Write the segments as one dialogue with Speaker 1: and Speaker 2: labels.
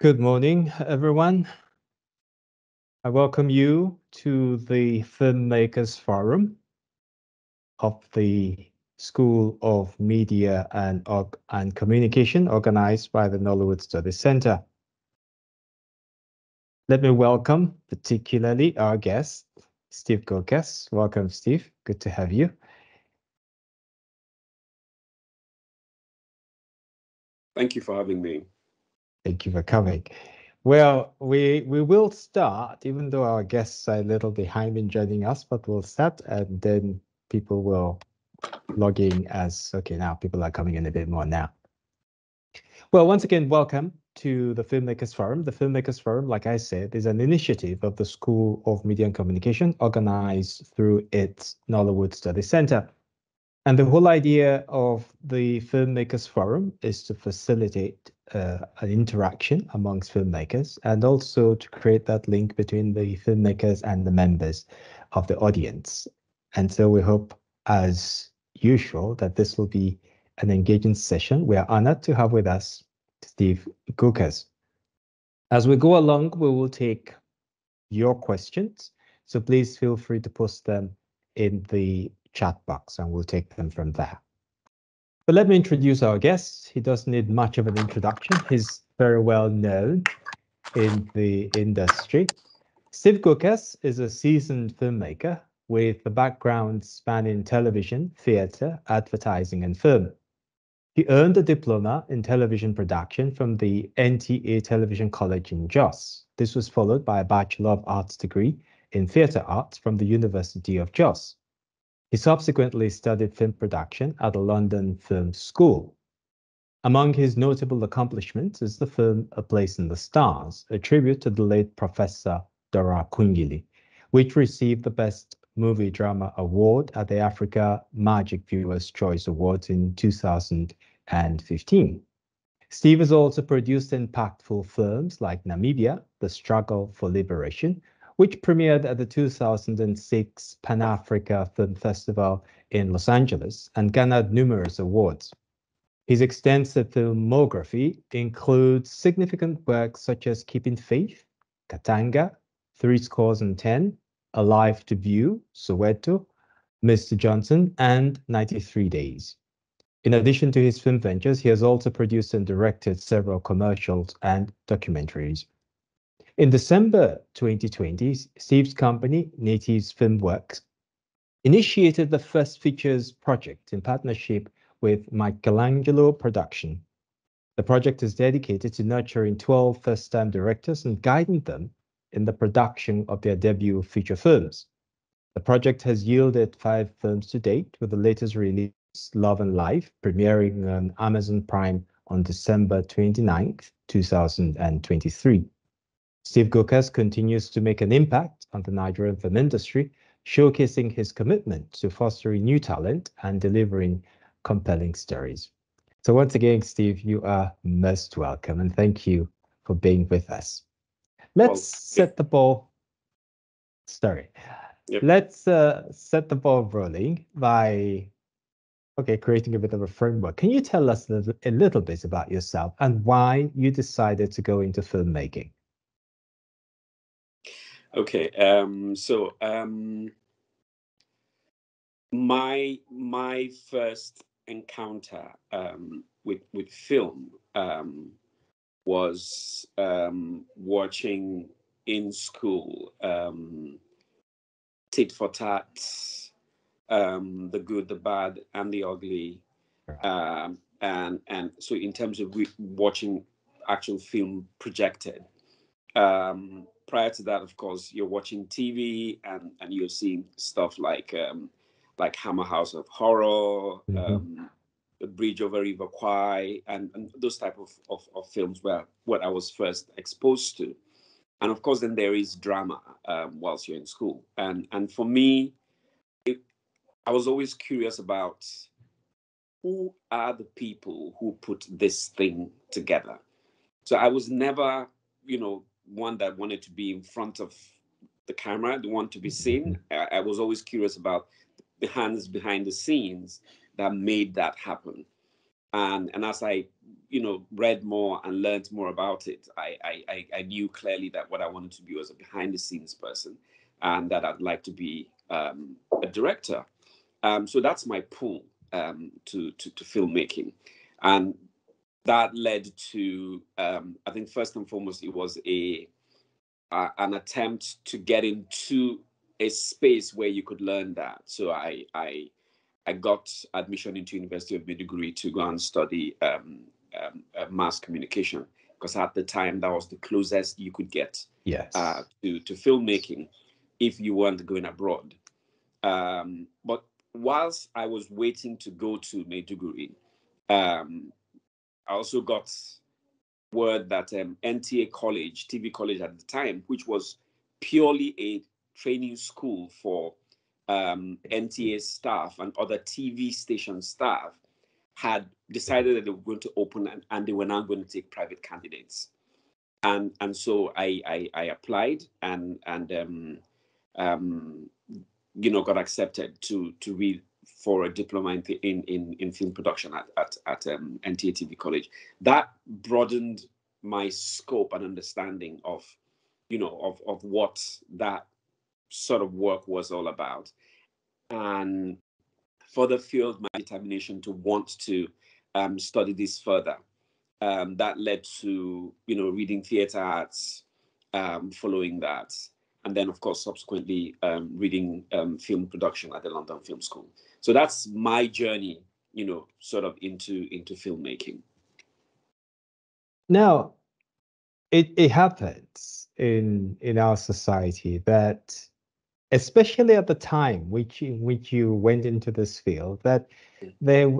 Speaker 1: Good morning, everyone. I welcome you to the Filmmakers Forum of the School of Media and, and Communication organized by the Nollywood Studies Center. Let me welcome particularly our guest, Steve Gukas. Welcome, Steve. Good to have you.
Speaker 2: Thank you for having me.
Speaker 1: Thank you for coming. Well, we we will start, even though our guests are a little behind in joining us, but we'll start and then people will log in as okay. Now people are coming in a bit more now. Well, once again, welcome to the Filmmakers Forum. The Filmmakers Forum, like I said, is an initiative of the School of Media and Communication organized through its Nollywood Study Center. And the whole idea of the Filmmakers Forum is to facilitate uh, an interaction amongst filmmakers and also to create that link between the filmmakers and the members of the audience. And so we hope, as usual, that this will be an engaging session. We are honored to have with us Steve Gukas. As we go along, we will take your questions. So please feel free to post them in the chat box and we'll take them from there. But let me introduce our guest. He doesn't need much of an introduction. He's very well known in the industry. Steve Gukas is a seasoned filmmaker with a background spanning television, theater, advertising, and film. He earned a diploma in television production from the NTA Television College in Jos. This was followed by a Bachelor of Arts degree in Theatre Arts from the University of Jos. He subsequently studied film production at the London Film School. Among his notable accomplishments is the film A Place in the Stars, a tribute to the late Professor Dora Akunyili, which received the Best Movie Drama Award at the Africa Magic Viewers' Choice Awards in 2015. Steve has also produced impactful films like Namibia, The Struggle for Liberation, which premiered at the 2006 Pan Africa Film Festival in Los Angeles and garnered numerous awards. His extensive filmography includes significant works such as Keeping Faith, Katanga, Three Scores and Ten, Alive to View, Soweto, Mr. Johnson, and 93 Days. In addition to his film ventures, he has also produced and directed several commercials and documentaries. In December 2020, Steve's company, Natives Filmworks, initiated the first features project in partnership with Michelangelo Production. The project is dedicated to nurturing 12 first-time directors and guiding them in the production of their debut feature films. The project has yielded five films to date, with the latest release, Love and Life, premiering on Amazon Prime on December 29th, 2023. Steve Gukas continues to make an impact on the Nigerian film industry, showcasing his commitment to fostering new talent and delivering compelling stories. So once again, Steve, you are most welcome and thank you for being with us. Let's well, set the ball. Sorry. Yep. Let's uh, set the ball rolling by okay, creating a bit of a framework. Can you tell us a little, a little bit about yourself and why you decided to go into filmmaking?
Speaker 2: Okay, um, so um, my my first encounter um, with with film um, was um, watching in school um, tit for tat, um, the good, the bad, and the ugly, um, and and so in terms of watching actual film projected. Um, prior to that, of course, you're watching TV and and you're seeing stuff like um, like Hammer House of Horror, mm-hmm. um, The Bridge over River Kwai, and, and those type of, of, of, films were what I was first exposed to. And of course, then there is drama um, whilst you're in school. And and for me, it, I was always curious about who are the people who put this thing together. So I was never, you know, one that wanted to be in front of the camera, the one to be seen. I, I was always curious about the hands behind the scenes that made that happen. and and as I you know read more and learned more about it, I I, I knew clearly that what I wanted to be was a behind the scenes person, and that I'd like to be um, a director. Um, so that's my pull um, to, to, to filmmaking, and that led to um, I think first and foremost it was a uh, an attempt to get into a space where you could learn that. So I I I got admission into University of Maiduguri to go and study um, um, uh, mass communication because at the time that was the closest you could get
Speaker 1: yes.
Speaker 2: uh, to to filmmaking if you weren't going abroad. Um, but whilst I was waiting to go to Maiduguri, um, I also got word that um, NTA College, TV College at the time, which was purely a training school for um, NTA staff and other TV station staff, had decided that they were going to open and, and they were now going to take private candidates. And and so I I, I applied and and um, um, you know got accepted to to read for a diploma in in in, in film production at at, at um, NTA TV College. That broadened my scope and understanding of you know of of what that sort of work was all about. And further fueled my determination to want to um, study this further. Um, that led to you know reading theater arts um, following that. And then of course subsequently um, reading um, film production at the london film school so that's my journey you know sort of into into filmmaking
Speaker 1: now it, it happens in in our society that especially at the time which in which you went into this field that mm. there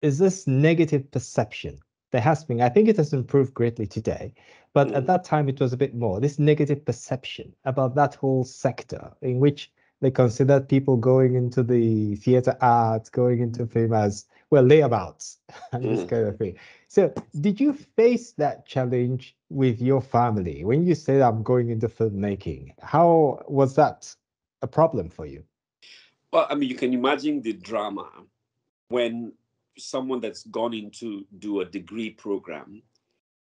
Speaker 1: is this negative perception there has been i think it has improved greatly today but mm. at that time it was a bit more this negative perception about that whole sector in which they considered people going into the theater arts going into film as well layabouts and mm. this kind of thing. So did you face that challenge with your family? When you said i'm going into filmmaking how was that a problem for you?
Speaker 2: Well i mean you can imagine the drama. When someone that's gone into do a degree program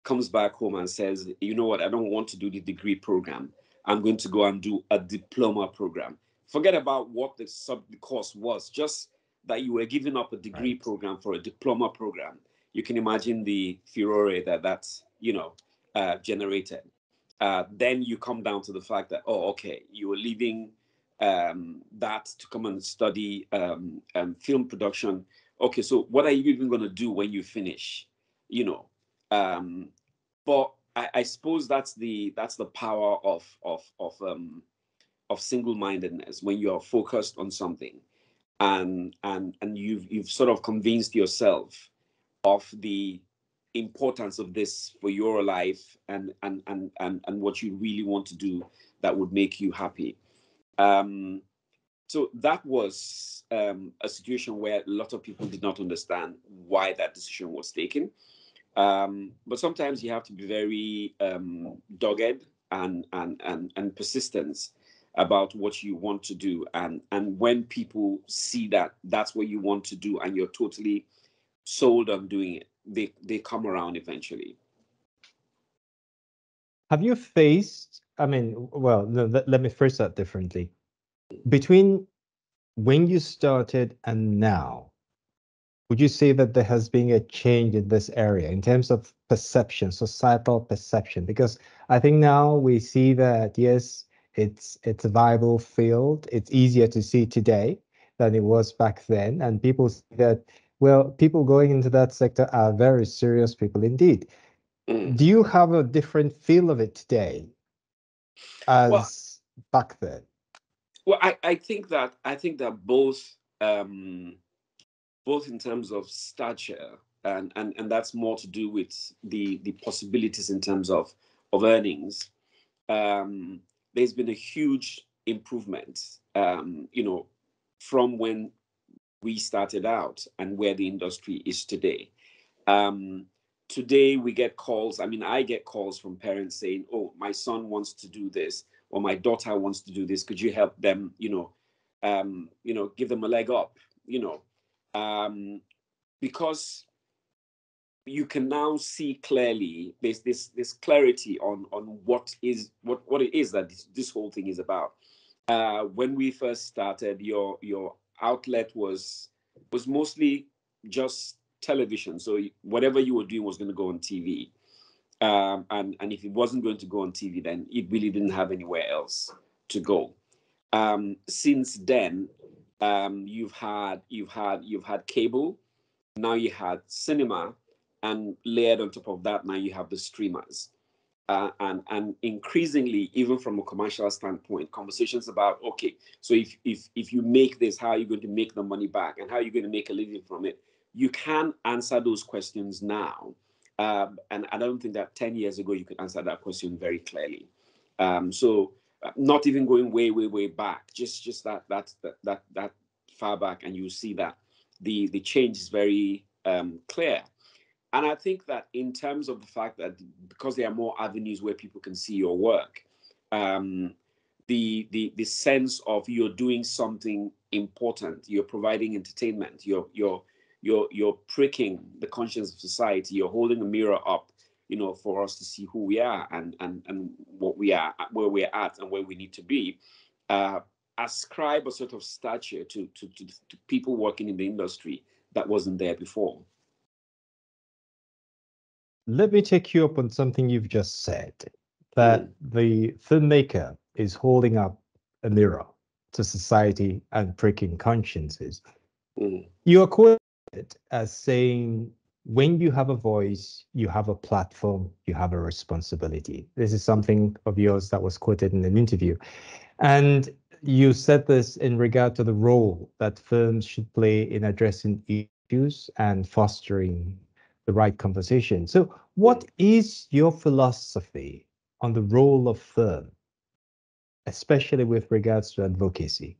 Speaker 2: comes back home and says you know what? I don't want to do the degree program. I'm going to go and do a diploma program forget about what the sub the course was just that you were giving up a degree right. program for a diploma program you can imagine the furore that that's you know uh, generated. Uh, then you come down to the fact that oh, okay, you were leaving um, that to come and study um, um, film production. Okay, so what are you even going to do when you finish? You know, um, but I, I, suppose that's the that's the power of of of um, of single-mindedness when you are focused on something, and and and you've you've sort of convinced yourself of the importance of this for your life and and and and, and what you really want to do that would make you happy. Um, so that was um, a situation where a lot of people did not understand why that decision was taken. Um, but sometimes you have to be very um, dogged and, and and and persistent about what you want to do and and when people see that that's what you want to do and you're totally sold on doing it, they they come around eventually.
Speaker 1: Have you faced? I mean, well, let, let me phrase that differently. Between when you started and now, would you say that there has been a change in this area in terms of perception, societal perception? Because I think now we see that yes, it's it's a viable field. It's easier to see today than it was back then, and people see that well, people going into that sector are very serious people indeed. Mm. Do you have a different feel of it today as well, back then?
Speaker 2: Well, I, I think that I think that both um, both in terms of stature and, and and that's more to do with the the possibilities in terms of of earnings. Um, there's been a huge improvement, um, you know, from when we started out and where the industry is today. Um, today we get calls. I mean, I get calls from parents saying, "Oh, my son wants to do this, or my daughter wants to do this. Could you help them? You know, um, you know, give them a leg up. You know, um, because you can now see clearly there's this this clarity on on what is what what it is that this, this whole thing is about. Uh, when we first started your your outlet was was mostly just television. So whatever you were doing was going to go on tv um, and and if it wasn't going to go on tv then it really didn't have anywhere else to go. Um, since then um, you've had you've had you've had cable. Now you had cinema and layered on top of that now you have the streamers. Uh, and and increasingly even from a commercial standpoint conversations about okay so if if if you make this how are you going to make the money back and how are you going to make a living from it? You can answer those questions now. Um, and i don't think that 10 years ago you could answer that question very clearly. Um, so uh, not even going way way way back just just that that that that, that far back and you see that the the change is very um, clear and I think that in terms of the fact that because there are more avenues where people can see your work, um, the, the the sense of you're doing something important, you're providing entertainment, you're you're you're you're pricking the conscience of society, you're holding a mirror up, you know, for us to see who we are and and and what we are, where we're at, and where we need to be. Uh, ascribe a sort of stature to, to to to people working in the industry that wasn't there before
Speaker 1: let me take you up on something you've just said that mm. the filmmaker is holding up a mirror to society and pricking consciences. Mm. You are quoted as saying, when you have a voice, you have a platform, you have a responsibility. This is something of yours that was quoted in an interview. And you said this in regard to the role that films should play in addressing issues and fostering the right composition. So, what is your philosophy on the role of film, especially with regards to advocacy?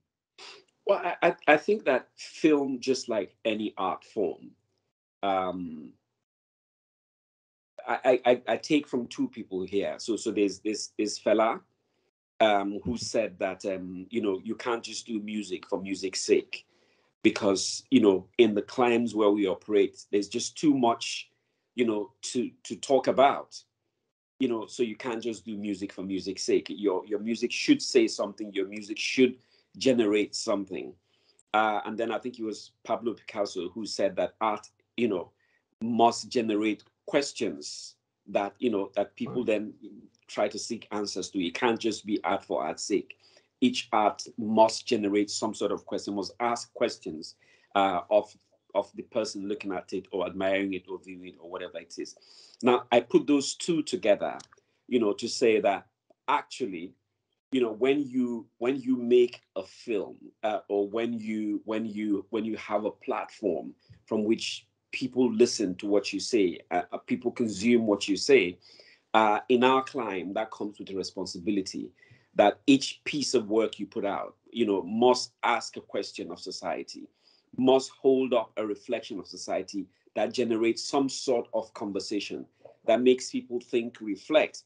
Speaker 2: Well, I, I think that film, just like any art form, um, I, I, I take from two people here. So so there's this this fella um, who said that um, you know you can't just do music for music's sake because you know in the climes where we operate there's just too much you know to to talk about. You know so you can't just do music for music's sake. Your your music should say something. Your music should generate something. Uh, and then i think it was pablo picasso who said that art you know must generate questions that you know that people then try to seek answers to. It can't just be art for art's sake each art must generate some sort of question, must ask questions uh, of of the person looking at it or admiring it or viewing it or whatever it is. Now, I put those two together, you know, to say that actually, you know, when you when you make a film uh, or when you when you when you have a platform from which people listen to what you say, uh, uh people consume what you say. Uh, in our clime, that comes with a responsibility that each piece of work you put out, you know, must ask a question of society, must hold up a reflection of society that generates some sort of conversation that makes people think, reflect,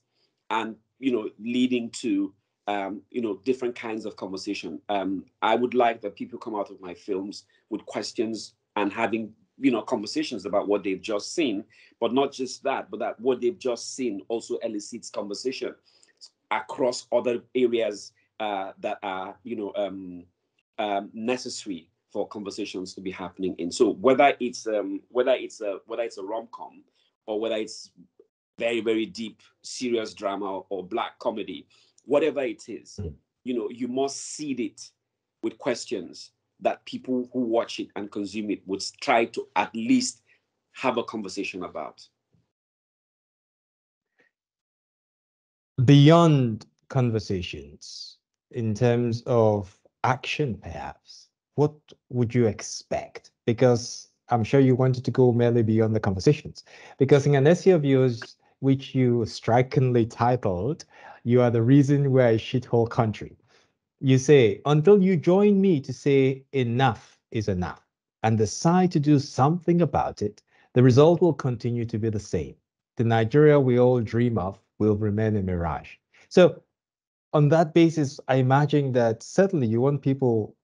Speaker 2: and you know, leading to um, you know different kinds of conversation. Um, I would like that people come out of my films with questions and having you know conversations about what they've just seen, but not just that, but that what they've just seen also elicits conversation across other areas uh, that are, you know, um, um, necessary for conversations to be happening in. So whether it's um, whether it's a whether it's a rom com or whether it's very very deep serious drama or black comedy, whatever it is, mm. you know, you must seed it with questions that people who watch it and consume it would try to at least have a conversation about.
Speaker 1: Beyond conversations in terms of action perhaps what would you expect? Because i'm sure you wanted to go merely beyond the conversations. Because in an essay of yours which you strikingly titled you are the reason we're a shithole country you say until you join me to say enough is enough and decide to do something about it the result will continue to be the same. The nigeria we all dream of will remain a mirage. So on that basis, I imagine that certainly you want people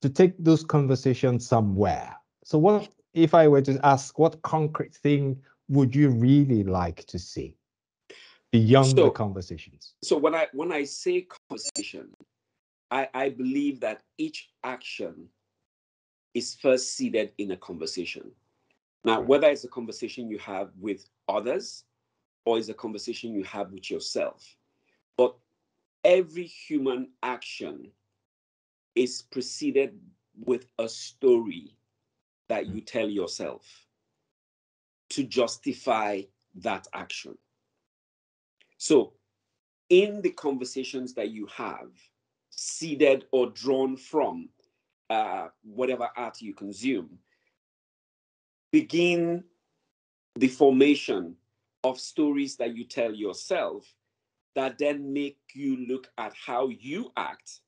Speaker 1: to take those conversations somewhere. So what if I were to ask what concrete thing would you really like to see beyond
Speaker 2: So-
Speaker 1: the conversations?
Speaker 2: So when I when I say conversation, I, I believe that each action is first seeded in a conversation. Now, whether it's a conversation you have with others or it's a conversation you have with yourself, but every human action is preceded with a story that you tell yourself to justify that action. So, in the conversations that you have, seeded or drawn from uh, whatever art you consume, begin the formation of stories that you tell yourself that then make you look at how you act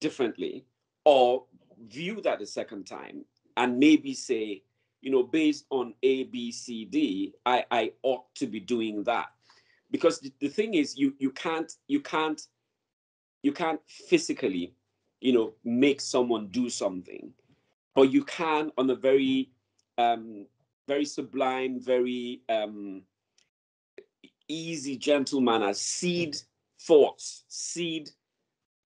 Speaker 2: differently or view that a second time and maybe say, you know, based on A, B, C, D, I, I ought to be doing that. Because the, the thing is you you can't you can't you can't physically, you know, make someone do something, but you can on a very um very sublime, very um easy, gentle manner, seed thoughts, seed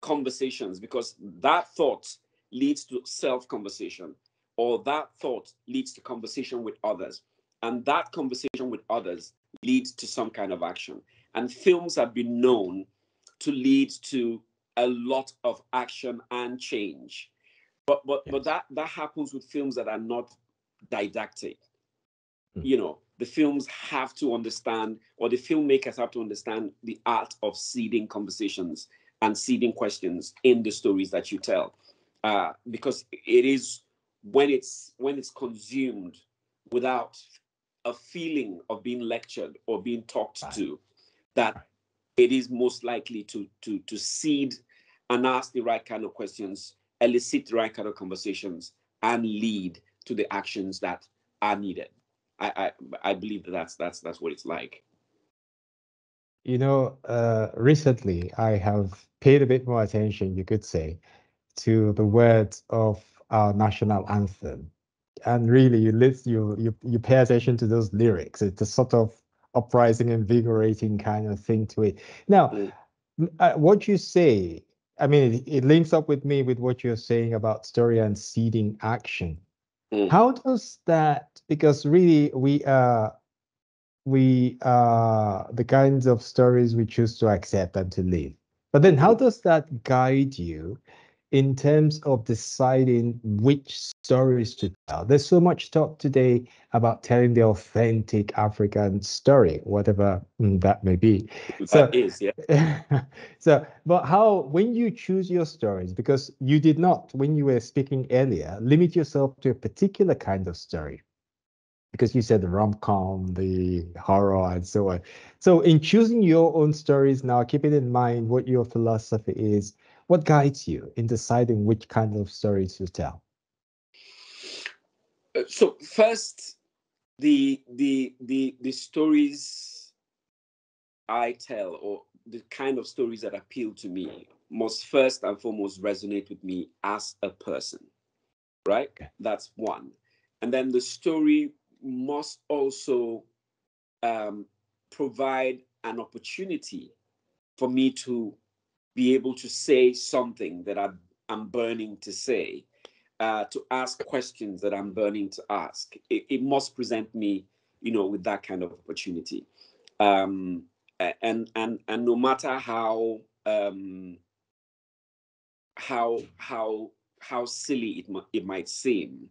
Speaker 2: conversations, because that thought leads to self conversation, or that thought leads to conversation with others. And that conversation with others leads to some kind of action. And films have been known to lead to a lot of action and change. But but but that that happens with films that are not didactic.
Speaker 1: Hmm.
Speaker 2: You know, the films have to understand, or the filmmakers have to understand the art of seeding conversations and seeding questions in the stories that you tell, uh, because it is when it's when it's consumed without a feeling of being lectured or being talked
Speaker 1: Right.
Speaker 2: to, that it is most likely to to to seed and ask the right kind of questions, elicit the right kind of conversations, and lead to the actions that are needed. I I, I believe that that's that's that's what it's like.
Speaker 1: You know, uh, recently I have paid a bit more attention, you could say, to the words of our national anthem. And really, you listen, you you you pay attention to those lyrics. It's a sort of uprising, invigorating kind of thing to it. Now,
Speaker 2: Mm.
Speaker 1: uh, what you say, I mean, it, it links up with me with what you're saying about story and seeding action.
Speaker 2: Mm.
Speaker 1: How does that? Because really, we are we are the kinds of stories we choose to accept and to live. But then, how mm. does that guide you in terms of deciding which stories to tell? There's so much talk today about telling the authentic African story, whatever mm, that may be. So-
Speaker 2: that is, yeah.
Speaker 1: so, but how, when you choose your stories, because you did not, when you were speaking earlier, limit yourself to a particular kind of story, because you said the rom com, the horror, and so on. So, in choosing your own stories now, keeping in mind what your philosophy is, what guides you in deciding which kind of stories to tell?
Speaker 2: Uh, so first the the the the stories i tell or the kind of stories that appeal to me must first and foremost resonate with me as a person right
Speaker 1: Okay.
Speaker 2: that's one and then the story must also um, provide an opportunity for me to be able to say something that I'm, I'm burning to say, uh, to ask questions that I'm burning to ask. It, it must present me, you know, with that kind of opportunity. Um, and and and no matter how um, how how how silly it it might seem,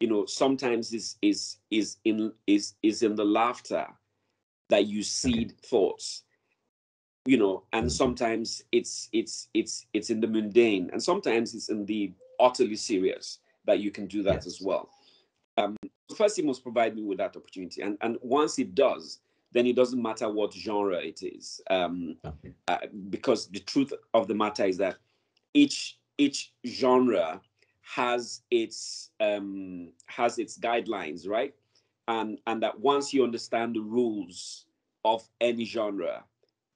Speaker 2: you know, sometimes is is is in is is in the laughter that you seed thoughts you know and
Speaker 1: Mhm.
Speaker 2: sometimes it's it's it's it's in the mundane and sometimes it's in the utterly serious that you can do that
Speaker 1: Yes.
Speaker 2: as well um first it must provide me with that opportunity and and once it does then it doesn't matter what genre it is um
Speaker 1: Okay.
Speaker 2: uh, because the truth of the matter is that each each genre has its um has its guidelines right and and that once you understand the rules of any genre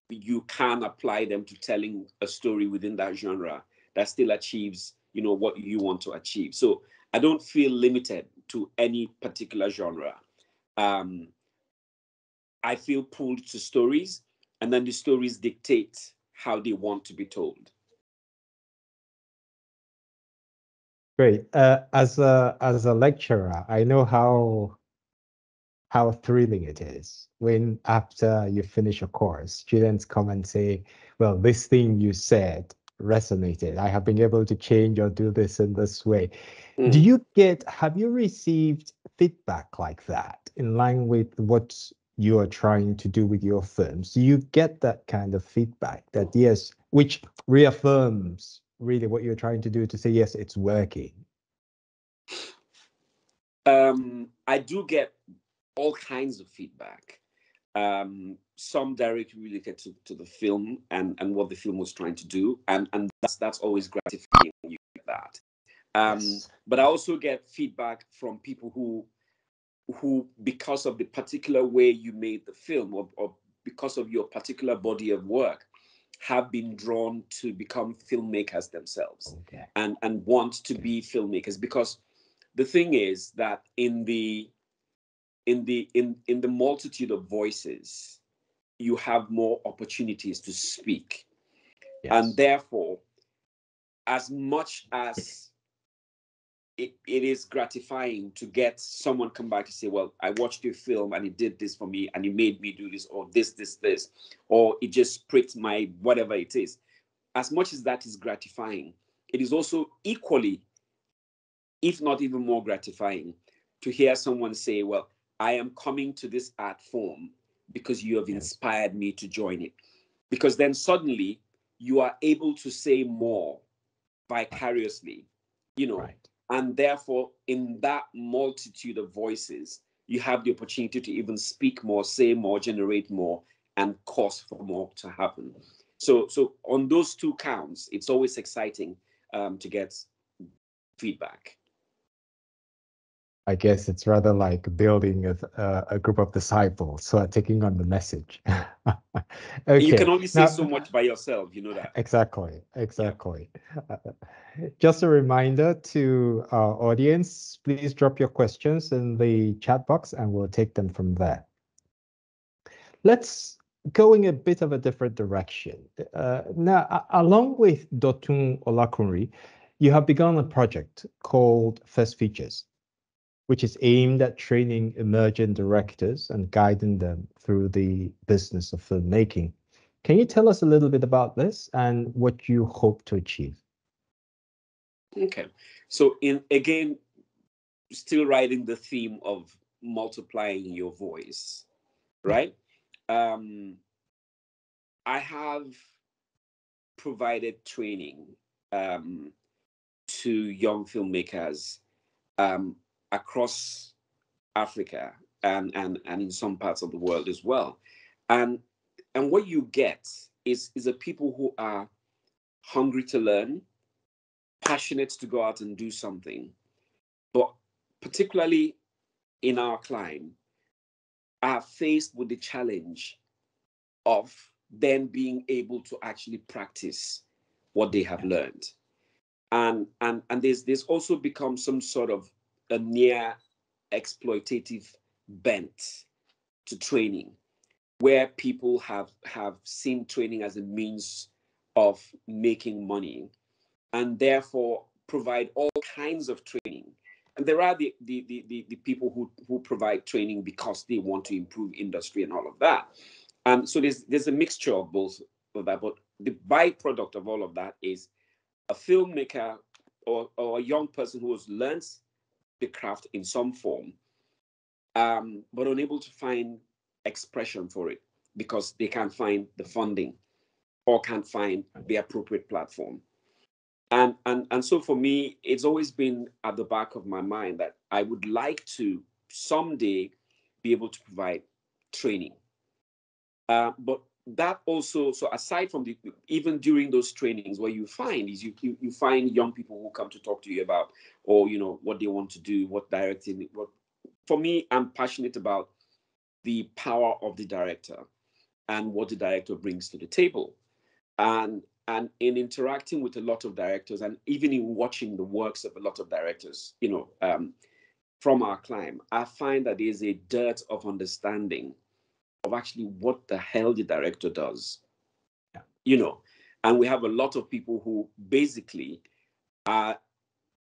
Speaker 2: you can apply them to telling a story within that genre that still achieves you know what you want to achieve so i don't feel limited to any particular genre um, I feel pulled to stories, and then the stories dictate how they want to be told.
Speaker 1: Great. Uh, as a as a lecturer, I know how how thrilling it is when after you finish a course, students come and say, "Well, this thing you said resonated. I have been able to change or do this in this way." Mm. Do you get? Have you received feedback like that in line with what you are trying to do with your films? Do you get that kind of feedback that yes, which reaffirms really what you're trying to do to say yes it's working
Speaker 2: um, i do get all kinds of feedback um, some directly related to, to the film and, and what the film was trying to do and, and that's that's always gratifying when you get that um, yes. but i also get feedback from people who who because of the particular way you made the film or, or because of your particular body of work have been drawn to become filmmakers themselves okay. and and want to be filmmakers because the thing is that in the in the in in the multitude of voices you have more opportunities to speak yes. and therefore as much as it, it is gratifying to get someone come back to say, well, I watched your film and it did this for me and it made me do this or this, this, this, or it just pricked my whatever it is. As much as that is gratifying, it is also equally, if not even more gratifying, to hear someone say, well, I am coming to this art form because you have inspired me to join it. Because then suddenly you are able to say more vicariously, you know. Right and therefore, in that multitude of voices, you have the opportunity to even speak more, say more, generate more, and cause for more to happen. So, so on those two counts, it's always exciting um, to get feedback.
Speaker 1: I guess it's rather like building a, uh, a group of disciples so taking on the message.
Speaker 2: okay. You can only say now, so much by yourself, you know that.
Speaker 1: Exactly, exactly. Yeah. just a reminder to our audience, please drop your questions in the chat box and we'll take them from there. Let's go in a bit of a different direction. Uh, now, along with Dotun Olakunri, you have begun a project called First Features which is aimed at training emerging directors and guiding them through the business of filmmaking. Can you tell us a little bit about this and what you hope to achieve?
Speaker 2: Okay, so in again, still riding the theme of multiplying your voice, right? Um, I have provided training um, to young filmmakers um, across Africa and, and, and in some parts of the world as well. And, and what you get is, is a people who are hungry to learn, passionate to go out and do something, but particularly in our clime, are faced with the challenge of then being able to actually practice what they have learned. And, and, and there's, there's also become some sort of a near exploitative bent to training where people have have seen training as a means of making money and therefore provide all kinds of training. And there are the the, the, the, the people who, who provide training because they want to improve industry and all of that. And so there's there's a mixture of both of that but the byproduct of all of that is a filmmaker or, or a young person who has learned the craft in some form, um, but unable to find expression for it because they can't find the funding or can't find the appropriate platform. And, and, and so for me, it's always been at the back of my mind that I would like to someday be able to provide training. Uh, but that also so aside from the even during those trainings what you find is you, you you find young people who come to talk to you about or you know what they want to do what directing what for me i'm passionate about the power of the director and what the director brings to the table. And and in interacting with a lot of directors and even in watching the works of a lot of directors you know um, from our clime, I find that there's a dirt of understanding of actually what the hell the director does.
Speaker 1: Yeah.
Speaker 2: You know, and we have a lot of people who basically are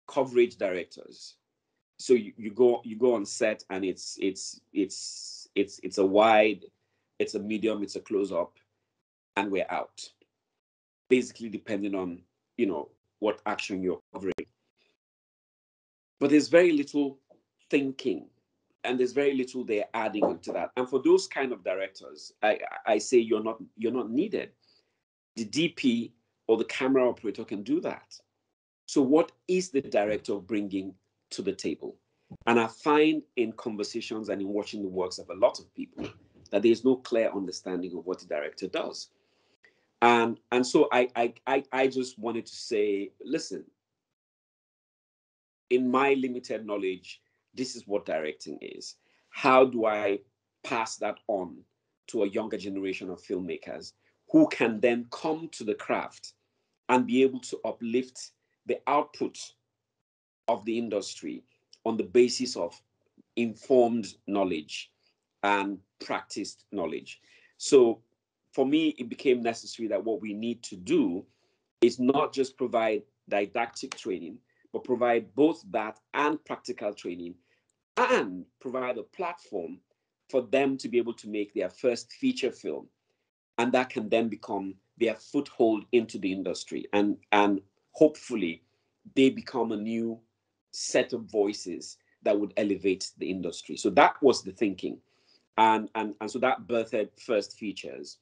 Speaker 2: coverage directors. So you, you go you go on set and it's it's it's it's it's a wide, it's a medium, it's a close up, and we're out. Basically, depending on you know what action you're covering. But there's very little thinking and there's very little they're adding into that. And for those kind of directors, I, I say you're not you're not needed. The DP or the camera operator can do that. So what is the director bringing to the table? And I find in conversations and in watching the works of a lot of people that there's no clear understanding of what the director does. And and so I I I, I just wanted to say, listen, in my limited knowledge, this is what directing is. How do I pass that on to a younger generation of filmmakers who can then come to the craft and be able to uplift the output of the industry on the basis of informed knowledge and practiced knowledge. So for me, it became necessary that what we need to do is not just provide didactic training, but provide both that and practical training and provide a platform for them to be able to make their first feature film. And that can then become their foothold into the industry. And, and hopefully, they become a new set of voices that would elevate the industry. So that was the thinking. And, and, and so that birthed First Features.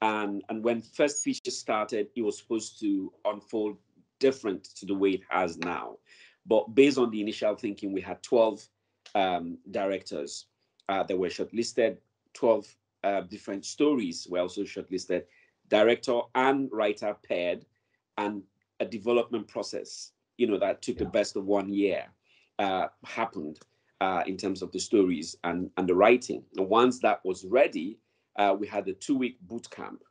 Speaker 2: And, and when First Features started, it was supposed to unfold different to the way it has now. But based on the initial thinking, we had 12 um, directors uh, that were shortlisted, 12 uh, different stories were also shortlisted, director and writer paired, and a development process, you know, that took yeah. the best of one year uh, happened uh, in terms of the stories and, and the writing. And once that was ready, uh, we had a two week boot camp,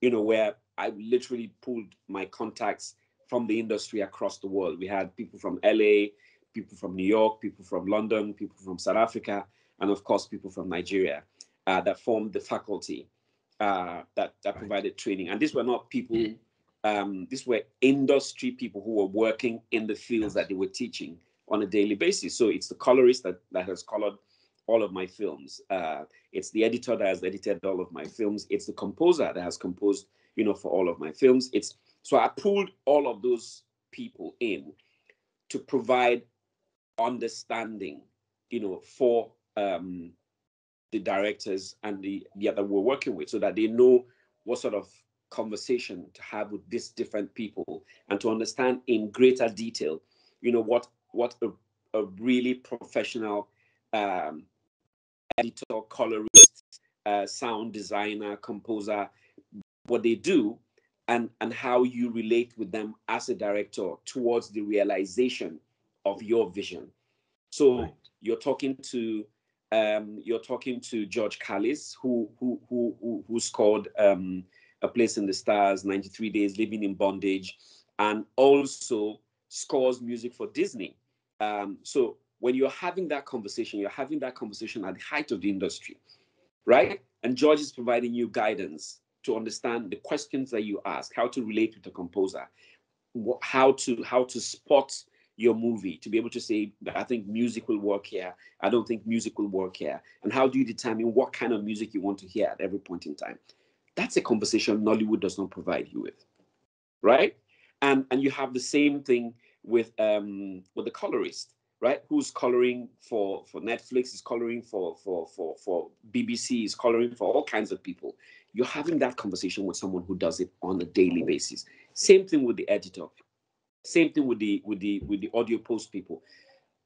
Speaker 2: you know, where I literally pulled my contacts from the industry across the world. We had people from LA, people from New York, people from London, people from South Africa, and of course, people from Nigeria uh, that formed the faculty uh, that, that right. provided training. And these were not people, um, these were industry people who were working in the fields that they were teaching on a daily basis. So it's the colorist that, that has colored all of my films. Uh, it's the editor that has edited all of my films. It's the composer that has composed, you know, for all of my films. It's so I pulled all of those people in to provide understanding, you know, for um, the directors and the, the other we're working with so that they know what sort of conversation to have with these different people and to understand in greater detail, you know, what what a, a really professional um, editor, colorist, uh, sound designer, composer, what they do and and how you relate with them as a director towards the realization of your vision so right. you're talking to um, you're talking to George Kallis, who who who who, who scored um, a place in the stars, 93 days living in bondage, and also scores music for Disney. Um, so when you're having that conversation, you're having that conversation at the height of the industry, right? And George is providing you guidance to understand the questions that you ask, how to relate with the composer, how to how to spot your movie to be able to say I think music will work here. I don't think music will work here. And how do you determine what kind of music you want to hear at every point in time? That's a conversation Nollywood does not provide you with, right? And and you have the same thing with um with the colorist, right? Who's coloring for for Netflix? Is coloring for for for for BBC? Is coloring for all kinds of people you're having that conversation with someone who does it on a daily basis. Same thing with the editor. Same thing with the with the with the audio post people.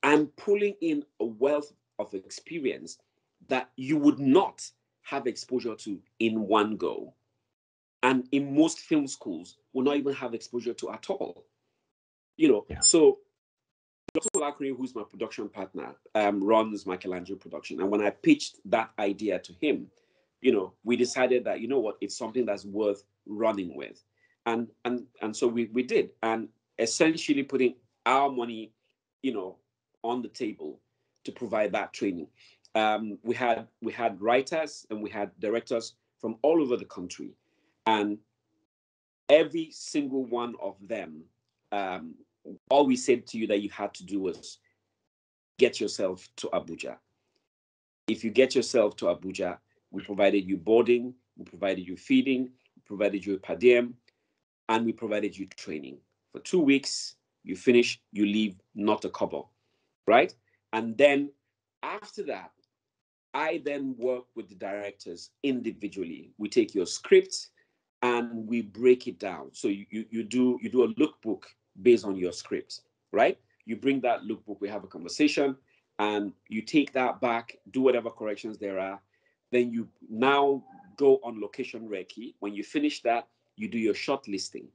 Speaker 2: I'm pulling in a wealth of experience that you would not have exposure to in one go. And in most film schools will not even have exposure to at all. You know, yeah. so Dr. Lakri, who's my production partner, um, runs Michelangelo Production. And when I pitched that idea to him, you know, we decided that, you know what, it's something that's worth running with. And and and so we, we did. And essentially putting our money, you know, on the table to provide that training. Um, we had we had writers and we had directors from all over the country, and every single one of them, um, all we said to you that you had to do was get yourself to Abuja. If you get yourself to Abuja, we provided you boarding, we provided you feeding, we provided you a per diem, and we provided you training. For two weeks, you finish, you leave, not a couple, right? And then after that, I then work with the directors individually. We take your script and we break it down. So you, you, you do you do a lookbook based on your script, right? You bring that lookbook, we have a conversation, and you take that back, do whatever corrections there are. Then you now go on location recce. When you finish that, you do your short listing.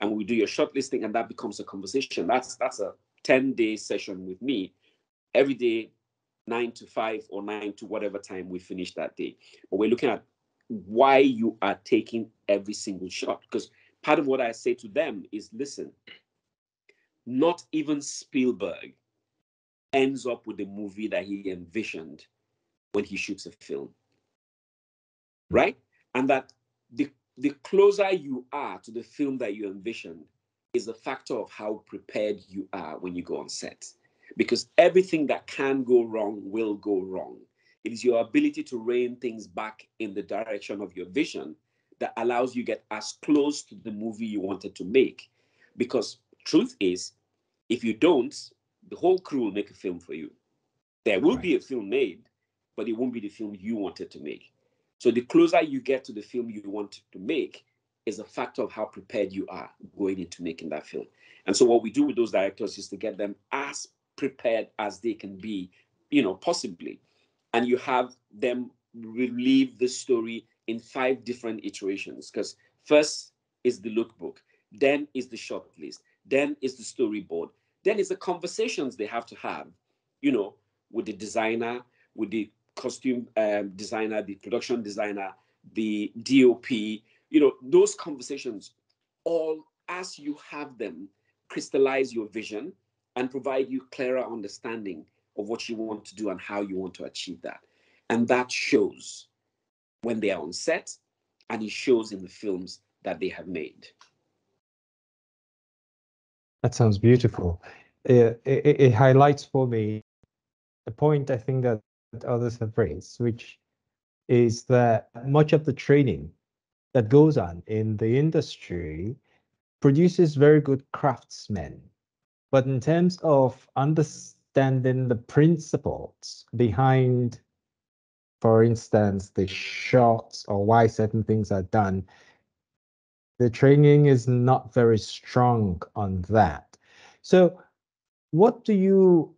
Speaker 2: And we do your short listing, and that becomes a conversation. That's that's a 10-day session with me. Every day, nine to five or nine to whatever time we finish that day. But we're looking at why you are taking every single shot. Because part of what I say to them is listen, not even Spielberg ends up with the movie that he envisioned when he shoots a film. Right? And that the, the closer you are to the film that you envisioned is a factor of how prepared you are when you go on set because everything that can go wrong will go wrong. It is your ability to rein things back in the direction of your vision that allows you get as close to the movie you wanted to make. Because truth is, if you don't, the whole crew will make a film for you. There will right. be a film made, but it won't be the film you wanted to make. So the closer you get to the film you want to make is a factor of how prepared you are going into making that film. And so what we do with those directors is to get them as prepared as they can be, you know, possibly. And you have them relive the story in five different iterations. Because first is the lookbook, then is the short list, then is the storyboard, then is the conversations they have to have, you know, with the designer, with the costume um, designer, the production designer, the DOP, you know, those conversations all as you have them crystallize your vision and provide you clearer understanding of what you want to do and how you want to achieve that. And that shows when they are on set and it shows in the films that they have made.
Speaker 1: That sounds beautiful. It, it, it highlights for me a point I think that others have raised, which is that much of the training that goes on in the industry produces very good craftsmen but in terms of understanding the principles behind, for instance, the shots or why certain things are done, the training is not very strong on that. So, what do you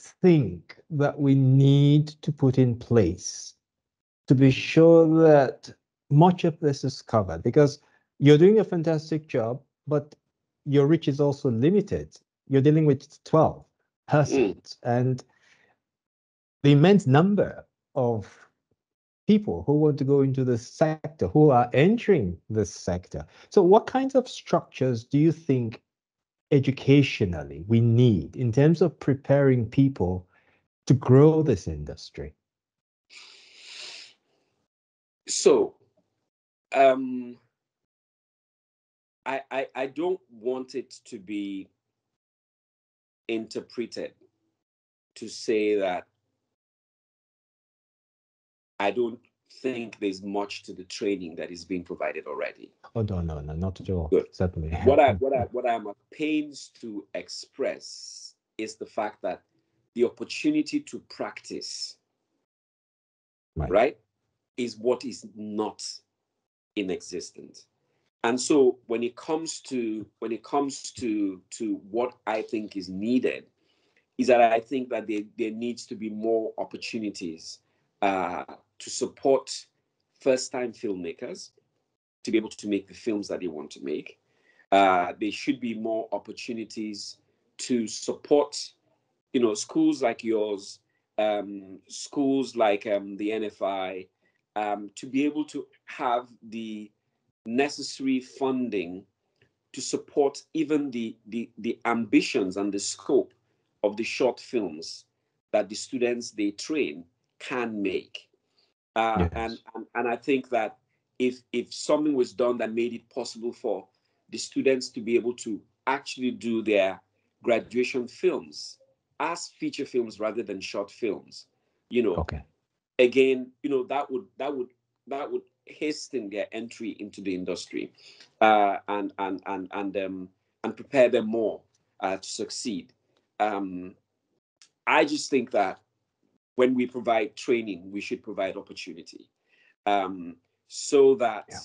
Speaker 1: think that we need to put in place to be sure that much of this is covered? Because you're doing a fantastic job, but your reach is also limited. You're dealing with 12 persons mm. and the immense number of people who want to go into this sector, who are entering this sector. So, what kinds of structures do you think educationally we need in terms of preparing people to grow this industry?
Speaker 2: So, um, I, I, I don't want it to be interpreted to say that I don't think there's much to the training that is being provided already.
Speaker 1: Oh no, no, no, not at all.
Speaker 2: Good.
Speaker 1: Certainly.
Speaker 2: What I what I what I'm at pains to express is the fact that the opportunity to practice, right, right is what is not in existence and so when it comes to when it comes to to what i think is needed is that i think that there, there needs to be more opportunities uh, to support first time filmmakers to be able to make the films that they want to make uh, there should be more opportunities to support you know schools like yours um, schools like um, the nfi um, to be able to have the necessary funding to support even the, the, the ambitions and the scope of the short films that the students they train can make. Uh, yes. and, and and I think that if if something was done that made it possible for the students to be able to actually do their graduation films as feature films rather than short films, you know,
Speaker 1: okay.
Speaker 2: again, you know, that would that would that would hasten their entry into the industry uh, and and and and um, and prepare them more uh, to succeed. Um, I just think that when we provide training, we should provide opportunity, um, so that yeah.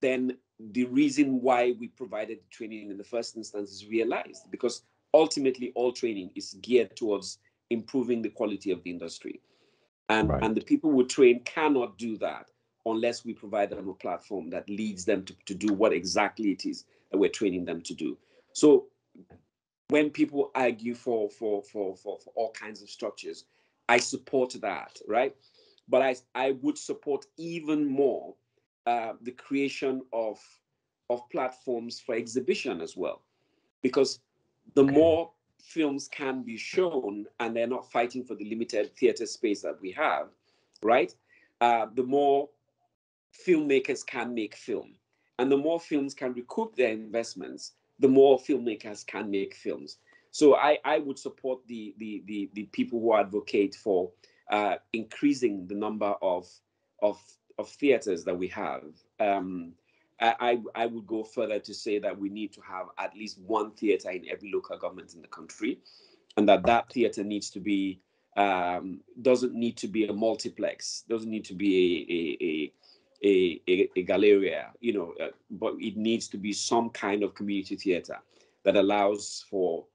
Speaker 2: then the reason why we provided training in the first instance is realized because ultimately all training is geared towards improving the quality of the industry and right. and the people we train cannot do that unless we provide them a platform that leads them to, to do what exactly it is that we're training them to do. So when people argue for for for for, for all kinds of structures, I support that, right? But I I would support even more uh, the creation of of platforms for exhibition as well, because the more films can be shown and they're not fighting for the limited theater space that we have, right? Uh, the more filmmakers can make film. And the more films can recoup their investments, the more filmmakers can make films. So I, I would support the, the, the, the people who advocate for uh, increasing the number of, of, of theaters that we have. Um, I, I would go further to say that we need to have at least one theater in every local government in the country, and that that theater needs to be um, doesn't need to be a multiplex, doesn't need to be a, a, a a, a, galleria, you know, uh, but it needs to be some kind of community theater that allows for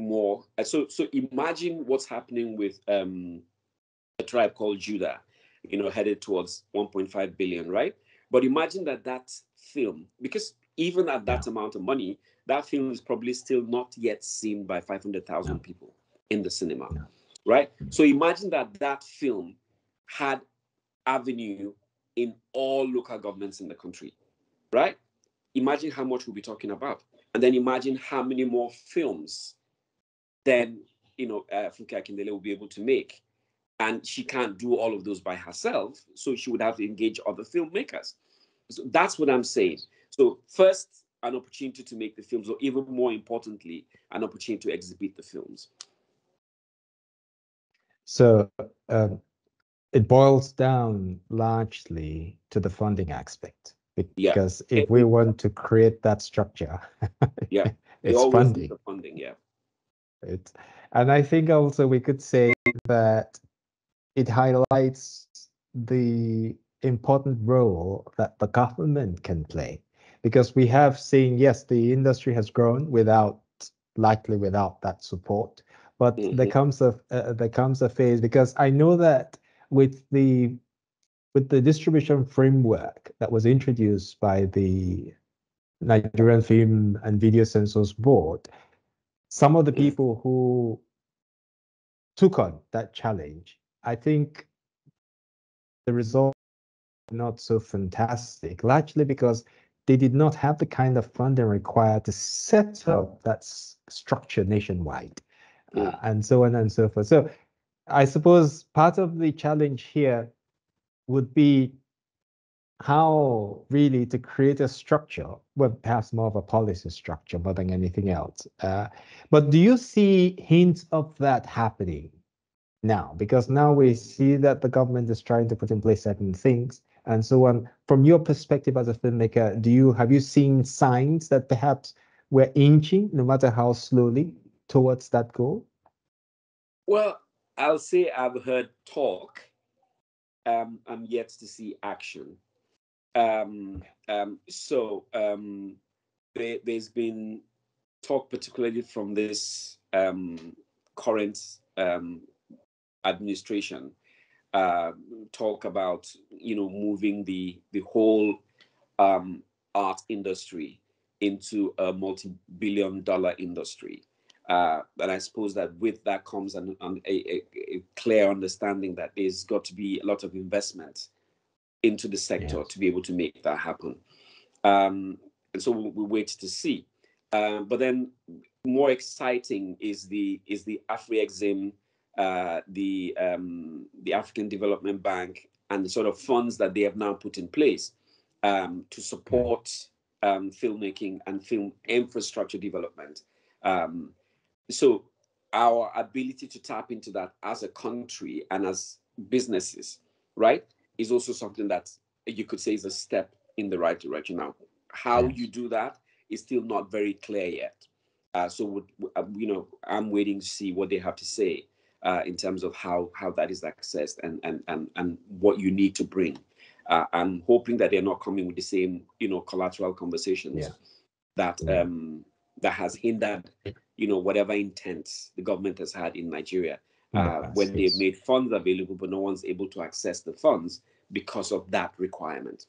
Speaker 2: more. Uh, so, so imagine what's happening with um, a tribe called Judah, you know, headed towards 1.5 billion, right? But imagine that that film, because even at that amount of money, that film is probably still not yet seen by 500,000 people in the cinema, right? So imagine that that film had avenue in all local governments in the country, right? Imagine how much we'll be talking about. And then imagine how many more films then, you know, uh, Funke Akindele will be able to make. And she can't do all of those by herself. So she would have to engage other filmmakers. So that's what I'm saying. So first, an opportunity to make the films, or even more importantly, an opportunity to exhibit the films.
Speaker 1: So um, it boils down largely to the funding aspect because yeah. if we want to create that structure
Speaker 2: yeah
Speaker 1: it's funding
Speaker 2: funding yeah
Speaker 1: it and i think also we could say that it highlights the important role that the government can play because we have seen yes the industry has grown without likely without that support but mm-hmm. there comes a uh, there comes a phase because i know that with the with the distribution framework that was introduced by the Nigerian Film and Video Censors Board, some of the people who took on that challenge, I think the result not so fantastic, largely because they did not have the kind of funding required to set up that structure nationwide, uh, and so on and so forth. So I suppose part of the challenge here would be how really to create a structure, well, perhaps more of a policy structure more than anything else. Uh, but do you see hints of that happening now? Because now we see that the government is trying to put in place certain things and so on. From your perspective as a filmmaker, do you have you seen signs that perhaps we're inching, no matter how slowly, towards that goal?
Speaker 2: Well, I'll say I've heard talk. Um, I'm yet to see action. Um, um, so um, there, has been talk, particularly from this um, current um, administration, uh, talk about you know moving the the whole um, art industry into a multi-billion dollar industry. Uh, and I suppose that with that comes an, an, a, a, clear understanding that there's got to be a lot of investment into the sector yes. to be able to make that happen. Um, and so we, we wait to see. Uh, but then more exciting is the is the Afrexim, uh, the um, the African Development Bank, and the sort of funds that they have now put in place um, to support um, filmmaking and film infrastructure development. Um, so our ability to tap into that as a country and as businesses, right, is also something that you could say is a step in the right direction. Now, how you do that is still not very clear yet. Uh, so, uh, you know, I'm waiting to see what they have to say uh, in terms of how how that is accessed and and and and what you need to bring. Uh, I'm hoping that they're not coming with the same, you know, collateral conversations yeah. that um, that has hindered, you know, whatever intent the government has had in Nigeria uh, when they've made funds available, but no one's able to access the funds because of that requirement.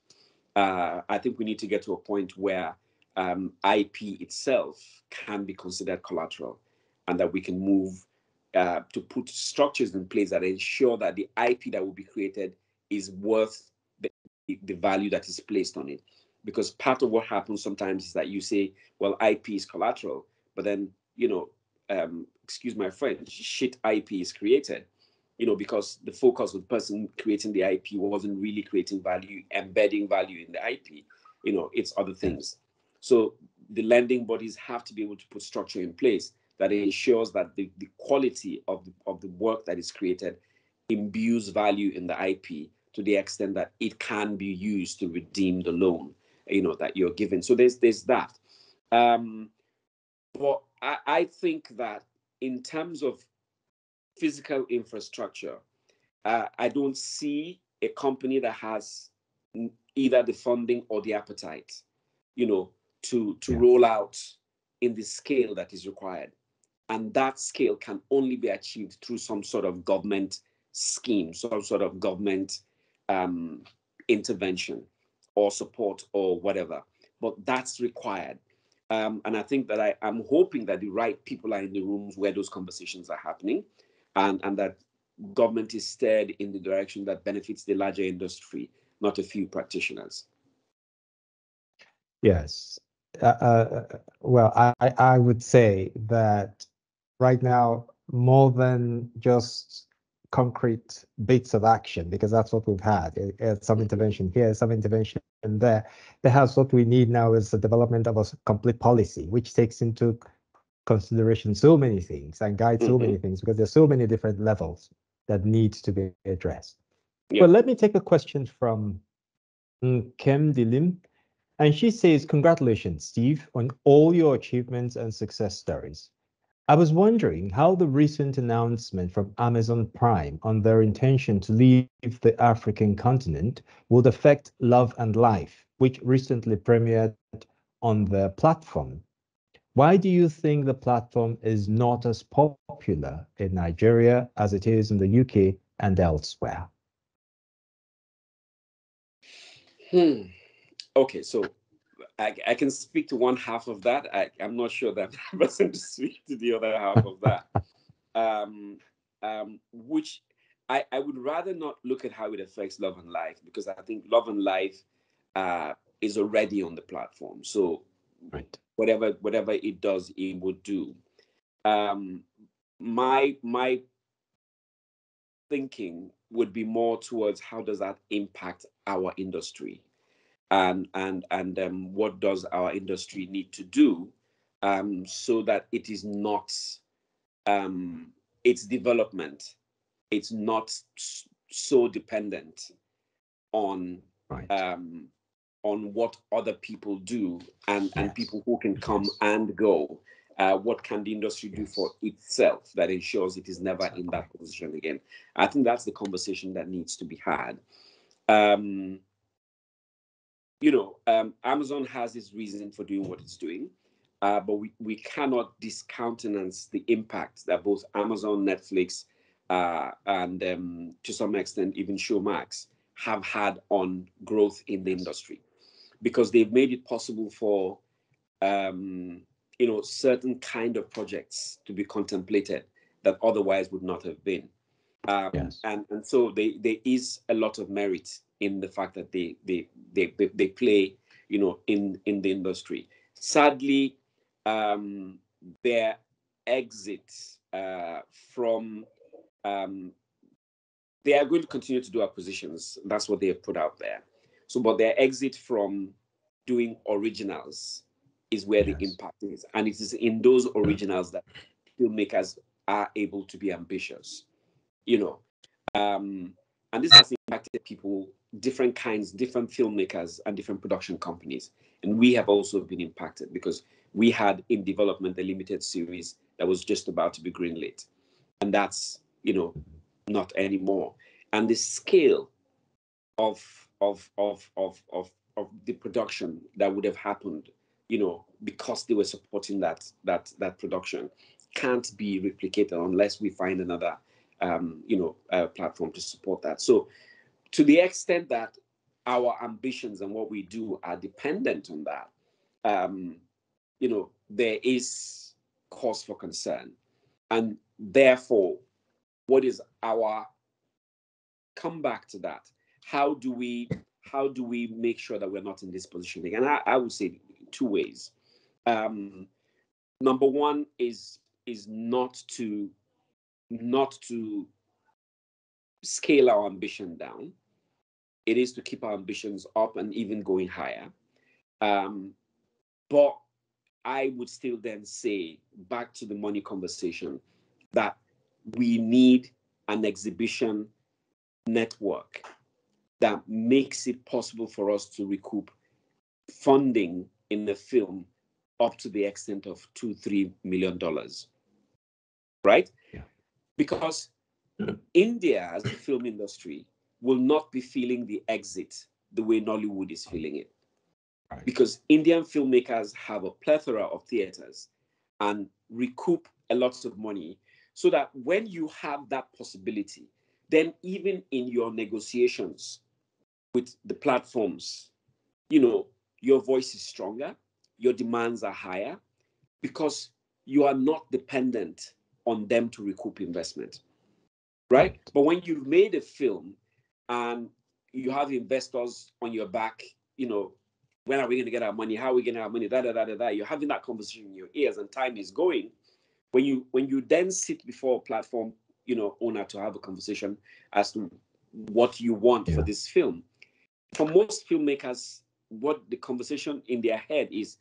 Speaker 2: Uh, I think we need to get to a point where um, IP itself can be considered collateral and that we can move uh, to put structures in place that ensure that the IP that will be created is worth the, the value that is placed on it. Because part of what happens sometimes is that you say, well, IP is collateral, but then, you know, um, excuse my French, shit IP is created, you know, because the focus of the person creating the IP wasn't really creating value, embedding value in the IP, you know, it's other things. So the lending bodies have to be able to put structure in place that ensures that the, the quality of the, of the work that is created imbues value in the IP to the extent that it can be used to redeem the loan, you know, that you're given. So there's there's that. Um, but I, I think that in terms of physical infrastructure, uh, I don't see a company that has either the funding or the appetite, you know, to to yeah. roll out in the scale that is required. And that scale can only be achieved through some sort of government scheme, some sort of government um, intervention or support or whatever. But that's required. Um, and I think that I, am hoping that the right people are in the rooms where those conversations are happening and, and that government is steered in the direction that benefits the larger industry, not a few practitioners.
Speaker 1: Yes. Uh, uh, well, I, I would say that right now, more than just concrete bits of action because that's what we've had. It, some intervention here, some intervention there. Perhaps what we need now is the development of a complete policy, which takes into consideration so many things and guides mm-hmm. so many mm-hmm. things because there's so many different levels that need to be addressed. Yep. Well, let me take a question from Nkemdilim. And she says, Congratulations, Steve, on all your achievements and success stories. I was wondering how the recent announcement from Amazon Prime on their intention to leave the African continent would affect Love and Life, which recently premiered on their platform. Why do you think the platform is not as popular in Nigeria as it is in the UK and elsewhere?
Speaker 2: Hmm. Okay, so I, I can speak to one half of that. I, am not sure that I'm person to speak to the other half of that. um, um, which I, I would rather not look at how it affects love and life because I think love and life uh, is already on the platform. So right. whatever whatever it does, it would do. Um, my my thinking would be more towards how does that impact our industry and and and um, what does our industry need to do um, so that it is not um, its development it's not so dependent on right. um, on what other people do and yes. and people who can come yes. and go uh, what can the industry do yes. for itself that ensures it is never in that position again i think that's the conversation that needs to be had um, you know, um, Amazon has its reason for doing what it's doing, uh, but we, we cannot discountenance the impact that both Amazon, Netflix, uh, and um, to some extent even Showmax have had on growth in the industry, because they've made it possible for um, you know certain kind of projects to be contemplated that otherwise would not have been. Um, yes. and, and so they, there is a lot of merit in the fact that they they they they, they play you know in in the industry sadly um their exit uh, from um, they are going to continue to do acquisitions. That's what they have put out there. So, but their exit from doing originals is where yes. the impact is, and it is in those originals that filmmakers are able to be ambitious. You know, um, and this has impacted people, different kinds, different filmmakers, and different production companies. And we have also been impacted because we had in development a limited series that was just about to be greenlit, and that's you know not anymore. And the scale of of of of of of the production that would have happened, you know, because they were supporting that that that production, can't be replicated unless we find another, um, you know, uh, platform to support that. So, to the extent that our ambitions and what we do are dependent on that, um, you know, there is cause for concern, and therefore what is our come back to that? How do we how do we make sure that we're not in this position again? I, I would say two ways. Um, number one is is not to not to scale our ambition down it is to keep our ambitions up and even going higher um, but i would still then say back to the money conversation that we need an exhibition network that makes it possible for us to recoup funding in the film up to the extent of two, three million dollars. Right?
Speaker 1: Yeah.
Speaker 2: Because hmm. India, as a film industry, will not be feeling the exit the way Nollywood is feeling it. Right. Because Indian filmmakers have a plethora of theaters and recoup a lot of money so that when you have that possibility, then even in your negotiations with the platforms, you know, your voice is stronger, your demands are higher because you are not dependent on them to recoup investment. Right? But when you've made a film and you have investors on your back, you know, when are we going to get our money? How are we getting our money? Da, da, da, da, da. You're having that conversation in your ears and time is going when you when you then sit before a platform you know owner to have a conversation as to what you want yeah. for this film for most filmmakers what the conversation in their head is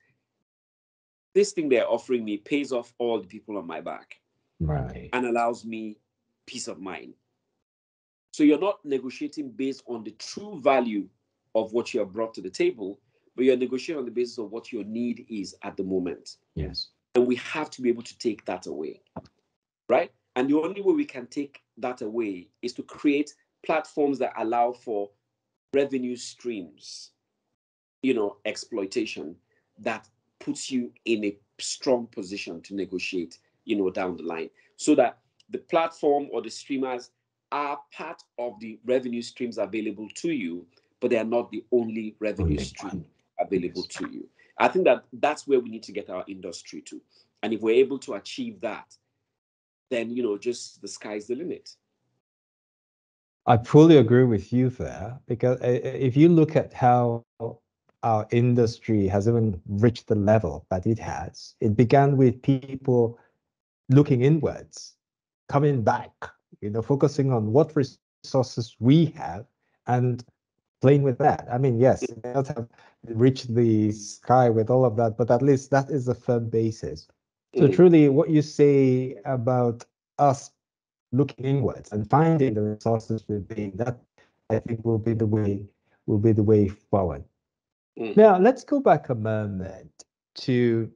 Speaker 2: this thing they're offering me pays off all the people on my back
Speaker 1: right.
Speaker 2: and allows me peace of mind. So you're not negotiating based on the true value of what you have brought to the table but you're negotiating on the basis of what your need is at the moment.
Speaker 1: Yes.
Speaker 2: And we have to be able to take that away, right? And the only way we can take that away is to create platforms that allow for revenue streams, you know, exploitation that puts you in a strong position to negotiate, you know, down the line so that the platform or the streamers are part of the revenue streams available to you, but they are not the only revenue stream available to you. I think that that's where we need to get our industry to. And if we're able to achieve that, then you know, just the sky's the limit.
Speaker 1: I fully agree with you there because uh, uh, if you look at how our industry has even reached the level that it has, it began with people looking inwards, coming back, you know, focusing on what resources we have and playing with that. I mean, yes, it may not have reached the sky with all of that, but at least that is a firm basis. So mm. truly, what you say about us looking inwards and finding the resources within that, I think will be the way will be the way forward. Mm. Now let's go back a moment to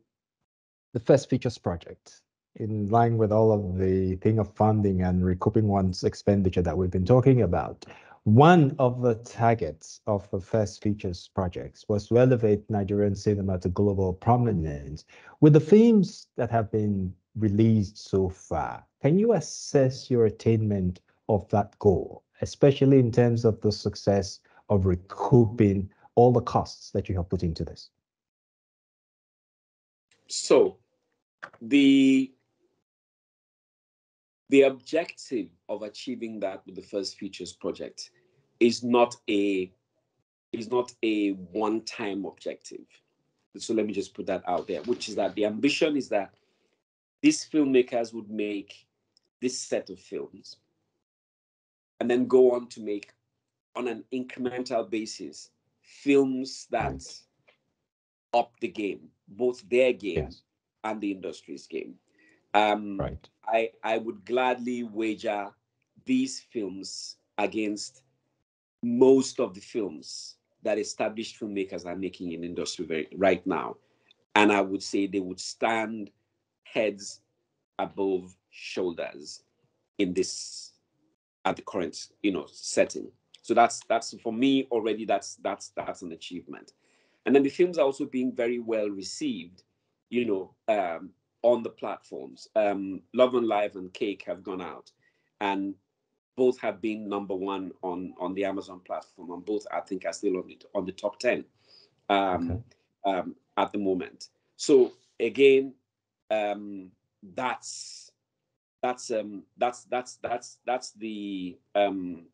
Speaker 1: the first features project in line with all of the thing of funding and recouping one's expenditure that we've been talking about. One of the targets of the first features projects was to elevate Nigerian cinema to global prominence. With the themes that have been released so far, can you assess your attainment of that goal, especially in terms of the success of recouping all the costs that you have put into this?
Speaker 2: So, the the objective of achieving that with the first features project is not a is not a one-time objective. So let me just put that out there, which is that the ambition is that these filmmakers would make this set of films and then go on to make on an incremental basis films that up the game, both their game
Speaker 1: Yes.
Speaker 2: and the industry's game. Um,
Speaker 1: Right.
Speaker 2: I, I would gladly wager these films against most of the films that established filmmakers are making in industry very, right now. And I would say they would stand heads above shoulders in this at the current you know setting. So that's that's for me already that's that's that's an achievement. And then the films are also being very well received, you know, um, on the platforms. Um, Love and Life and Cake have gone out, and both have been number one on on the Amazon platform, and both I think are still on the on the top ten um, um, at the moment. So again, um, that's that's um, that's that's that's that's the um,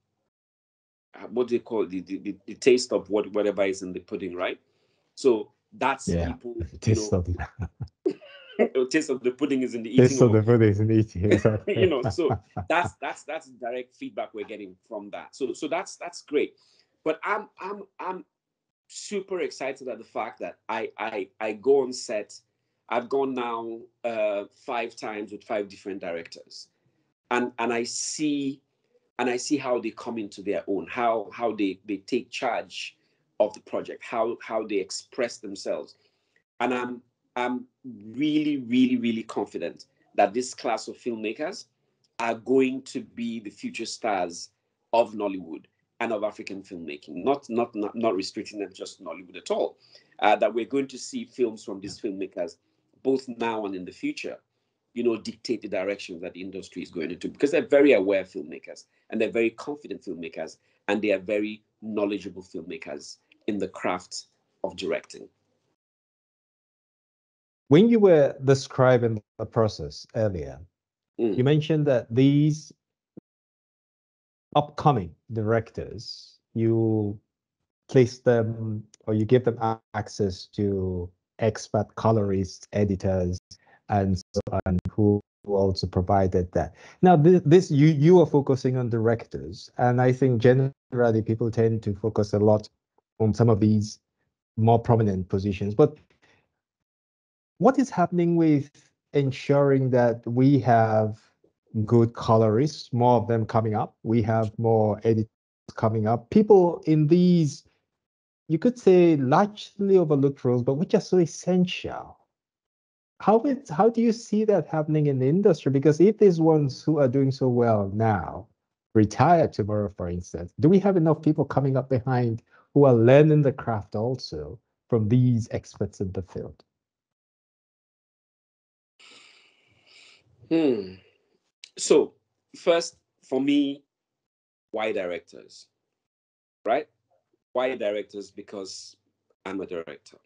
Speaker 2: what do you call it? the, the the taste of what whatever is in the pudding, right? So that's
Speaker 1: Yeah.
Speaker 2: people. You
Speaker 1: Taste
Speaker 2: know,
Speaker 1: of
Speaker 2: taste of the pudding is in the eating.
Speaker 1: taste of
Speaker 2: of-
Speaker 1: the pudding is in the eating. Exactly.
Speaker 2: you know so that's that's that's direct feedback we're getting from that so so that's that's great but i'm i'm i'm super excited at the fact that i i i go on set i've gone now uh five times with five different directors and and i see and i see how they come into their own how how they they take charge of the project how how they express themselves and i'm i'm really really really confident that this class of filmmakers are going to be the future stars of Nollywood and of African filmmaking, not not not, not restricting them just to Nollywood at all. Uh, that we're going to see films from these filmmakers, both now and in the future, you know, dictate the direction that the industry is going into because they're very aware filmmakers and they're very confident filmmakers and they are very knowledgeable filmmakers in the craft of directing.
Speaker 1: When you were describing the process earlier,
Speaker 2: Mm.
Speaker 1: you mentioned that these upcoming directors, you place them or you give them access to expert colorists, editors, and so on, who also provided that. Now, this, this you you are focusing on directors, and I think generally people tend to focus a lot on some of these more prominent positions. But what is happening with ensuring that we have good colorists, more of them coming up? We have more editors coming up. People in these, you could say, largely overlooked roles, but which are so essential. How is how do you see that happening in the industry? Because if these ones who are doing so well now retire tomorrow, for instance, do we have enough people coming up behind who are learning the craft also from these experts in the field?
Speaker 2: Hmm. So, first, for me, why directors? Right? Why directors? Because I'm a director,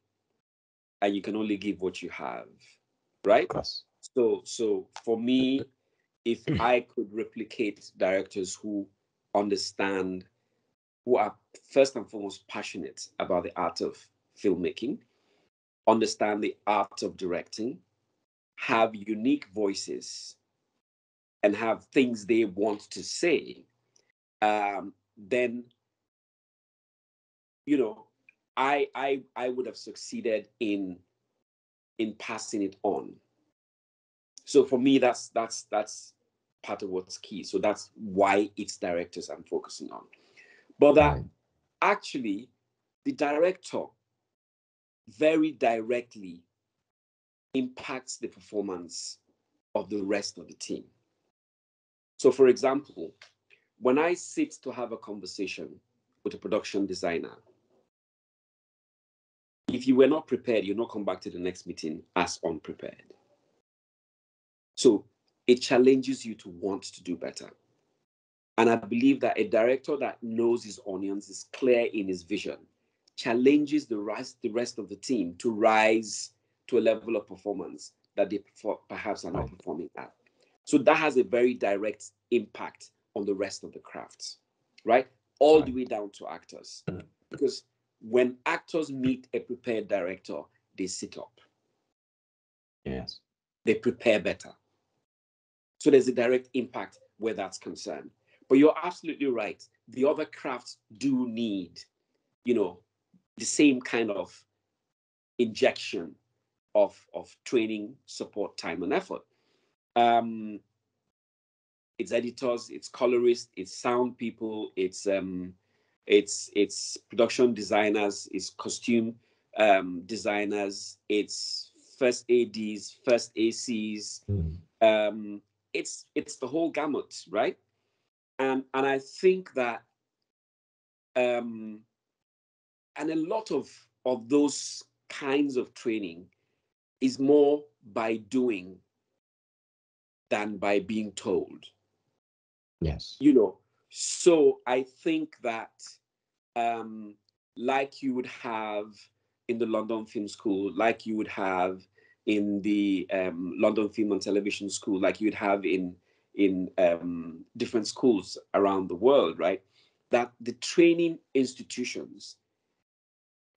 Speaker 2: and you can only give what you have, right?
Speaker 1: Of.
Speaker 2: So, so for me, if I could replicate directors who understand, who are first and foremost passionate about the art of filmmaking, understand the art of directing, have unique voices, and have things they want to say, um, then you know, I I I would have succeeded in in passing it on. So for me, that's that's that's part of what's key. So that's why it's directors I'm focusing on. But that actually the director very directly impacts the performance of the rest of the team. So, for example, when I sit to have a conversation with a production designer, if you were not prepared, you'll not come back to the next meeting as unprepared. So, it challenges you to want to do better. And I believe that a director that knows his onions is clear in his vision challenges the rest, the rest of the team to rise to a level of performance that they perhaps are not performing at. So that has a very direct impact on the rest of the crafts, right? All the way down to actors. Mm. Because when actors meet a prepared director, they sit up.
Speaker 1: Yes.
Speaker 2: they prepare better. So there's a direct impact where that's concerned. But you're absolutely right. The other crafts do need, you know, the same kind of injection of, of training, support, time, and effort. Um, it's editors, it's colorists, it's sound people, it's um, it's it's production designers, it's costume um, designers, it's first ADs, first ACs. Mm. Um, it's it's the whole gamut, right? And and I think that um, and a lot of of those kinds of training is more by doing than by being told.
Speaker 1: Yes.
Speaker 2: You know, so I think that um, like you would have in the London Film School, like you would have in the um, London Film and Television School, like you'd have in in um, different schools around the world, right? That the training institutions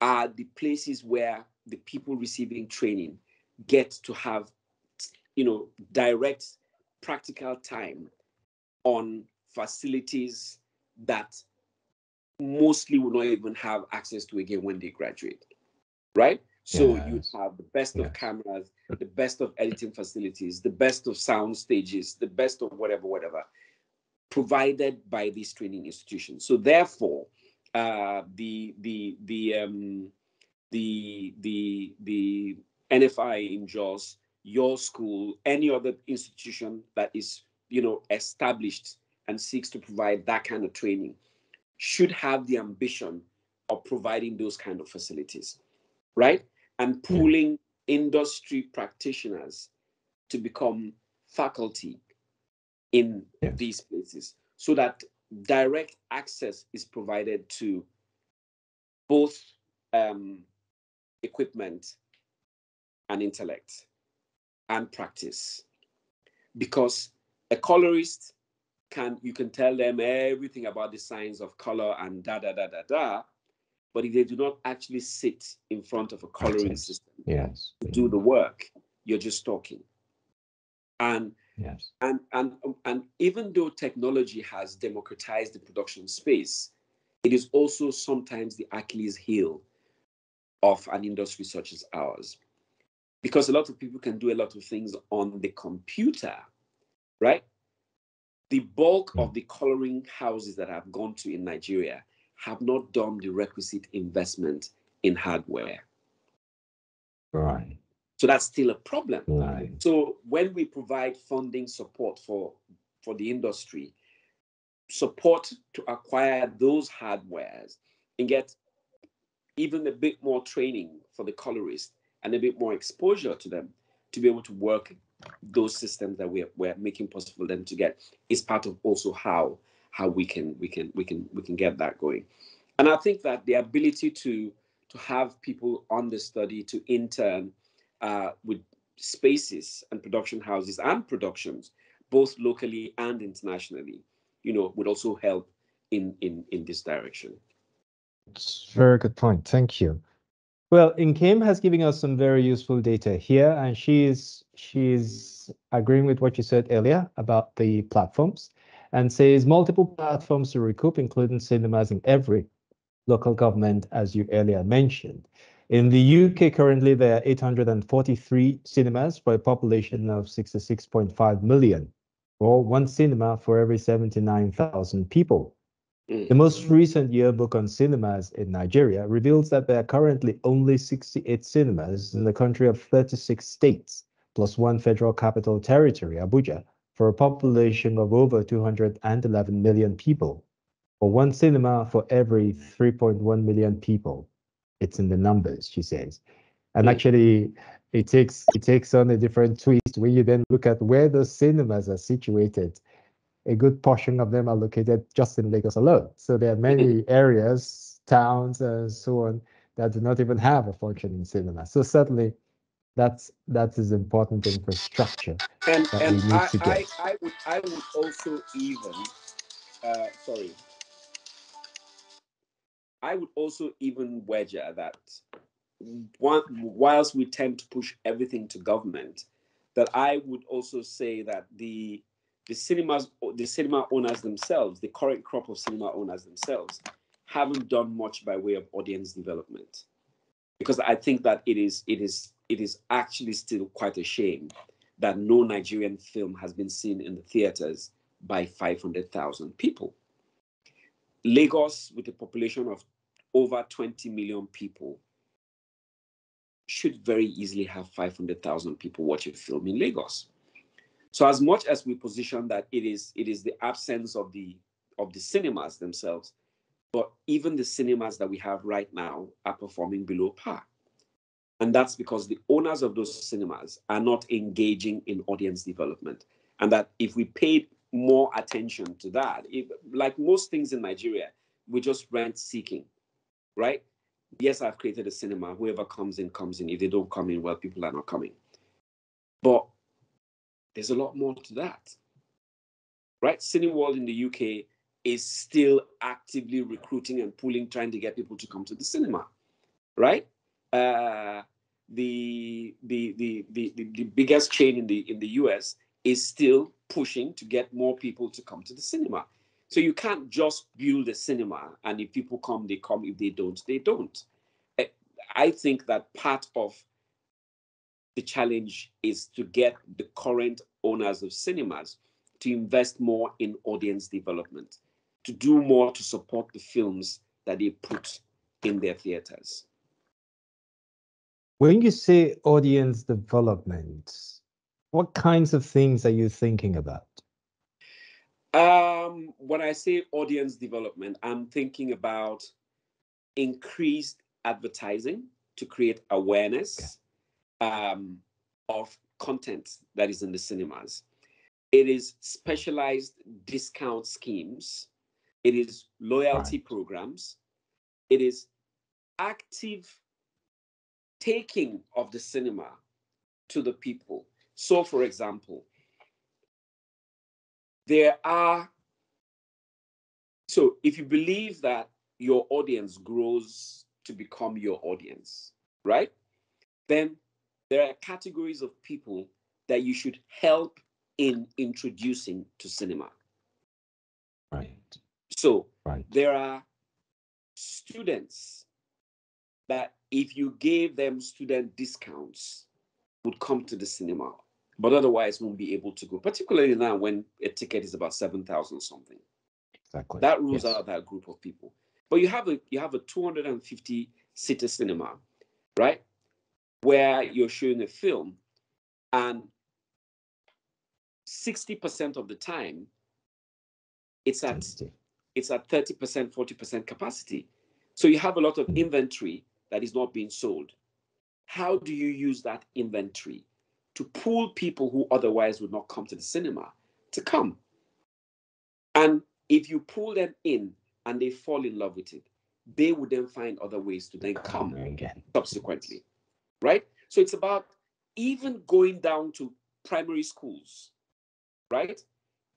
Speaker 2: are the places where the people receiving training get to have, you know, direct practical time on facilities that mostly will not even have access to again when they graduate, right? So yes. you have the best yes. of cameras, the best of editing facilities, the best of sound stages, the best of whatever, whatever, provided by these training institutions. So therefore, uh, the the the um, the the the NFI in Jos, your school, any other institution that is you know established and seeks to provide that kind of training should have the ambition of providing those kind of facilities, right? and hmm. pooling industry practitioners to become faculty in yes. these places so that direct access is provided to both um, equipment and intellect and practice because a colorist can you can tell them everything about the science of color and da da da da da but if they do not actually sit in front of a coloring system
Speaker 1: yes.
Speaker 2: do the work, you're just talking. And
Speaker 1: yes.
Speaker 2: and and and even though technology has democratized the production space, it is also sometimes the Achilles heel of an industry such as ours. Because a lot of people can do a lot of things on the computer, right? The bulk mm. of the coloring houses that I've gone to in Nigeria have not done the requisite investment in hardware.
Speaker 1: Right.
Speaker 2: So that's still a problem.
Speaker 1: Right.
Speaker 2: So when we provide funding support for for the industry, support to acquire those hardwares and get even a bit more training for the colorist and a bit more exposure to them to be able to work those systems that we're, we're making possible for them to get is part of also how how we can we can we can we can get that going. And i think that the ability to to have people on the study to intern uh, with spaces and production houses and productions both locally and internationally you know would also help in in in this direction.
Speaker 1: It's very good point. Thank you well Nkem has given us some very useful data here and she is she's agreeing with what you said earlier about the platforms and says multiple platforms to recoup, including cinemas in every local government, as you earlier mentioned. In the UK, currently, there are 843 cinemas for a population of 66.5 million, or one cinema for every 79,000 people. The most recent yearbook on cinemas in Nigeria reveals that there are currently only 68 cinemas in the country of 36 states, plus one federal capital territory, Abuja, for a population of over 211 million people, or one cinema for every 3.1 million people. It's in the numbers, she says. And hmm. actually, it takes it takes on a different twist when you then look at where those cinemas are situated. A good portion of them are located just in Lagos alone. So there are many areas, towns, and so on that do not even have a functioning cinema. So certainly that's that is important infrastructure
Speaker 2: and,
Speaker 1: that
Speaker 2: and
Speaker 1: we need
Speaker 2: I,
Speaker 1: to get.
Speaker 2: I, I would I would also even uh, sorry. I would also even wager that one, whilst we tend to push everything to government, that I would also say that the the cinemas, the cinema owners themselves, the current crop of cinema owners themselves, haven't done much by way of audience development, because I think that it is it is it is actually still quite a shame that no Nigerian film has been seen in the theaters by 500,000 people. Lagos, with a population of over 20 million people, should very easily have 500,000 people watch a film in Lagos. So as much as we position that it is it is the absence of the of the cinemas themselves, but even the cinemas that we have right now are performing below par. And that's because the owners of those cinemas are not engaging in audience development. And that if we paid more attention to that, if, like most things in Nigeria, we just rent seeking, right? Yes, I've created a cinema. Whoever comes in, comes in. If they don't come in, well, people are not coming. But there's a lot more to that, right? Cineworld in the UK is still actively recruiting and pulling, trying to get people to come to the cinema, right? Uh, the, the, the, the, the biggest chain in the, in the US is still pushing to get more people to come to the cinema. So you can't just build a cinema and if people come, they come. If they don't, they don't. I think that part of the challenge is to get the current owners of cinemas to invest more in audience development, to do more to support the films that they put in their theaters.
Speaker 1: When you say audience development, what kinds of things are you thinking about?
Speaker 2: Um, when I say audience development, I'm thinking about increased advertising to create awareness um, of content that is in the cinemas. It is specialized discount schemes. It is loyalty right. programs. It is active taking of the cinema to the people. So, for example, there are, so if you believe that your audience grows to become your audience, right? Then there are categories of people that you should help in introducing to cinema.
Speaker 1: Right.
Speaker 2: So
Speaker 1: right.
Speaker 2: there are students that if you gave them student discounts would come to the cinema but otherwise won't be able to go particularly now when a ticket is about 7000 something
Speaker 1: exactly
Speaker 2: that rules
Speaker 1: yes.
Speaker 2: out that group of people but you have a you have a 250 seater cinema right where you're showing a film um, and 60% of the time it's at 60. it's at 30% 40% capacity so you have a lot of inventory that is not being sold. How do you use that inventory to pull people who otherwise would not come to the cinema to come? And if you pull them in and they fall in love with it, they would then find other ways to then come again subsequently. Right? So it's about even going down to primary schools, right?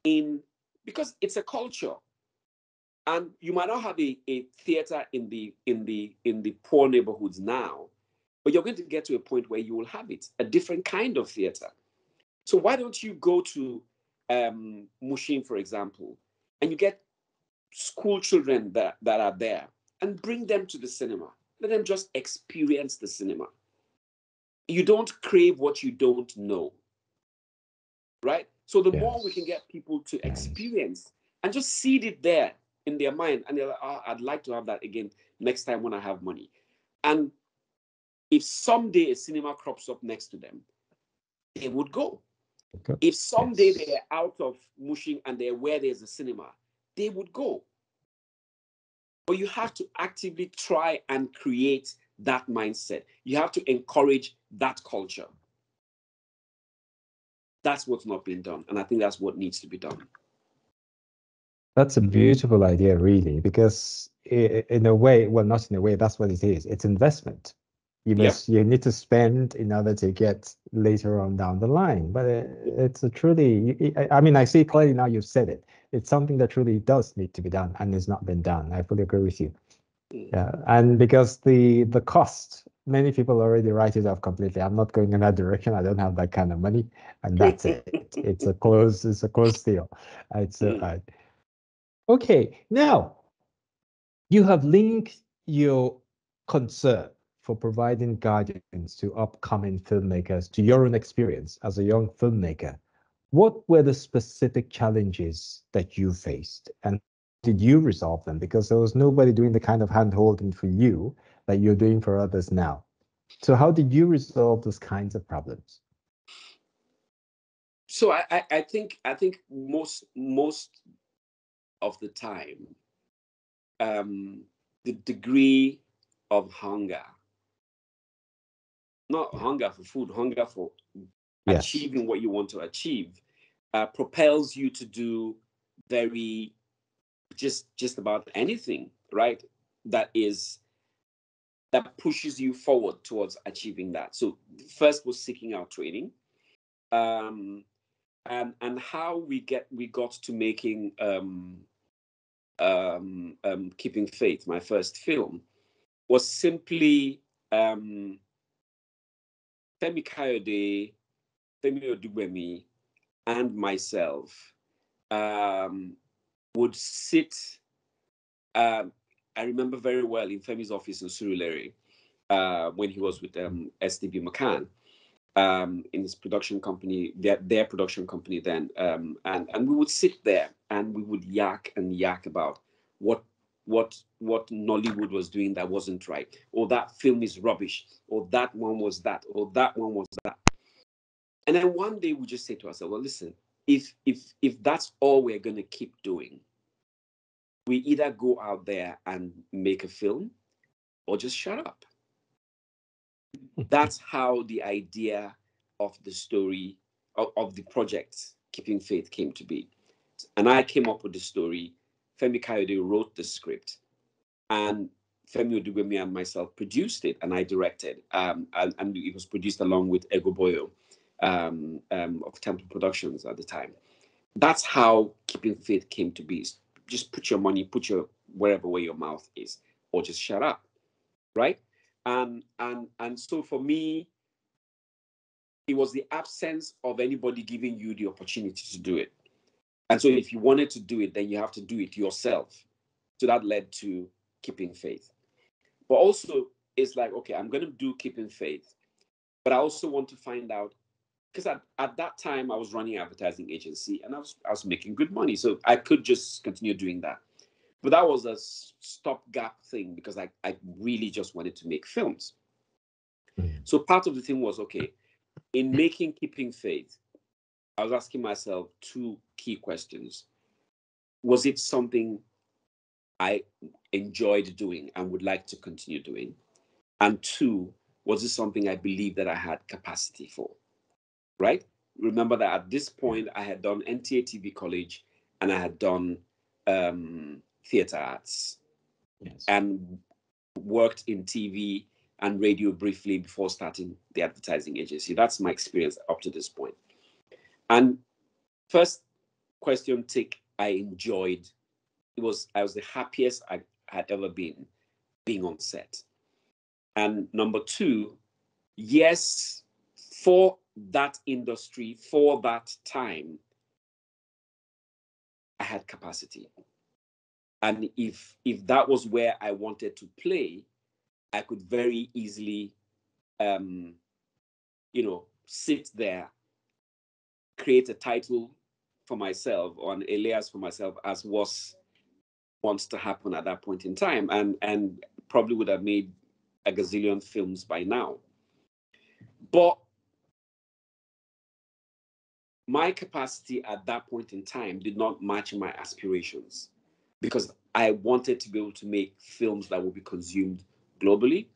Speaker 2: In because it's a culture and you might not have a, a theater in the in the in the poor neighborhoods now but you're going to get to a point where you will have it a different kind of theater so why don't you go to um Mushin, for example and you get school children that, that are there and bring them to the cinema let them just experience the cinema you don't crave what you don't know right so the yes. more we can get people to experience and just seed it there in their mind and they're like, oh, I'd like to have that again next time when I have money. And if someday a cinema crops up next to them, they would go. Okay. If someday yes. they're out of Mushin and they're where there's a cinema, they would go. But you have to actively try and create that mindset. You have to encourage that culture. That's what's not being done. And I think that's what needs to be done.
Speaker 1: That's a beautiful idea, really, because in a way, well, not in a way, that's what it is. It's investment. You must, yeah. you need to spend in order to get later on down the line. But it's a truly, I mean, I see clearly now you've said it. It's something that truly does need to be done and has not been done. I fully agree with you. Mm. Yeah, and because the the cost many people already write it off completely. I'm not going in that direction. I don't have that kind of money, and that's it. it's a close. It's a close deal. It's a, uh, okay. Now you have linked your concern for providing guidance to upcoming filmmakers to your own experience as a young filmmaker. What were the specific challenges that you faced and did you resolve them? Because there was nobody doing the kind of hand holding for you that you're doing for others now. So how did you resolve those kinds of problems?
Speaker 2: So I, I, I think I think most most of the time, um, the degree of hunger not hunger for food, hunger for yes. achieving what you want to achieve, uh, propels you to do very just just about anything, right? That is that pushes you forward towards achieving that. So first was seeking out training. Um, and and how we get we got to making um, um, um, keeping faith my first film was simply um, Femi Kayode, Femi Odugbemi, and myself um, would sit. Um, I remember very well in Femi's office in Surulere uh, when he was with um, STB McCann um, in his production company, their, their production company then, um, and and we would sit there and we would yak and yak about what what what Nollywood was doing that wasn't right, or that film is rubbish, or that one was that, or that one was that. And then one day we just say to ourselves, well, listen, if if if that's all we're gonna keep doing, we either go out there and make a film or just shut up. that's how the idea of the story of, of the project Keeping Faith came to be. And I came up with the story Femi Kayode wrote the script, and Femi Odugbemi and myself produced it, and I directed. Um, and, and, it was produced along with Ego Boyo um, um, of Temple Productions at the time. That's how Keeping Faith came to be. Just put your money, put your wherever where your mouth is, or just shut up, right? And and and so for me, it was the absence of anybody giving you the opportunity to do it. And so if you wanted to do it, then you have to do it yourself. So that led to keeping faith. But also, it's like, okay, I'm going to do keeping faith. But I also want to find out because at, at that time I was running advertising agency and I was I was making good money. So I could just continue doing that. But that was a stopgap thing because I, I really just wanted to make films. Mm. So part of the thing was okay, in making keeping faith, I was asking myself two key questions. Was it something I enjoyed doing and would like to continue doing? And two, was it something I believed that I had capacity for? Right? Remember that at this point, I had done NTA TV College and I had done um, theater arts yes. and worked in TV and radio briefly before starting the advertising agency. That's my experience up to this point. And first question tick I enjoyed. It was I was the happiest I had ever been being on set. And number two, yes, for that industry, for that time, I had capacity. And if if that was where I wanted to play, I could very easily um, you know, sit there create a title for myself or an alias for myself as was wants to happen at that point in time and and probably would have made a gazillion films by now but my capacity at that point in time did not match my aspirations because i wanted to be able to make films that would be consumed globally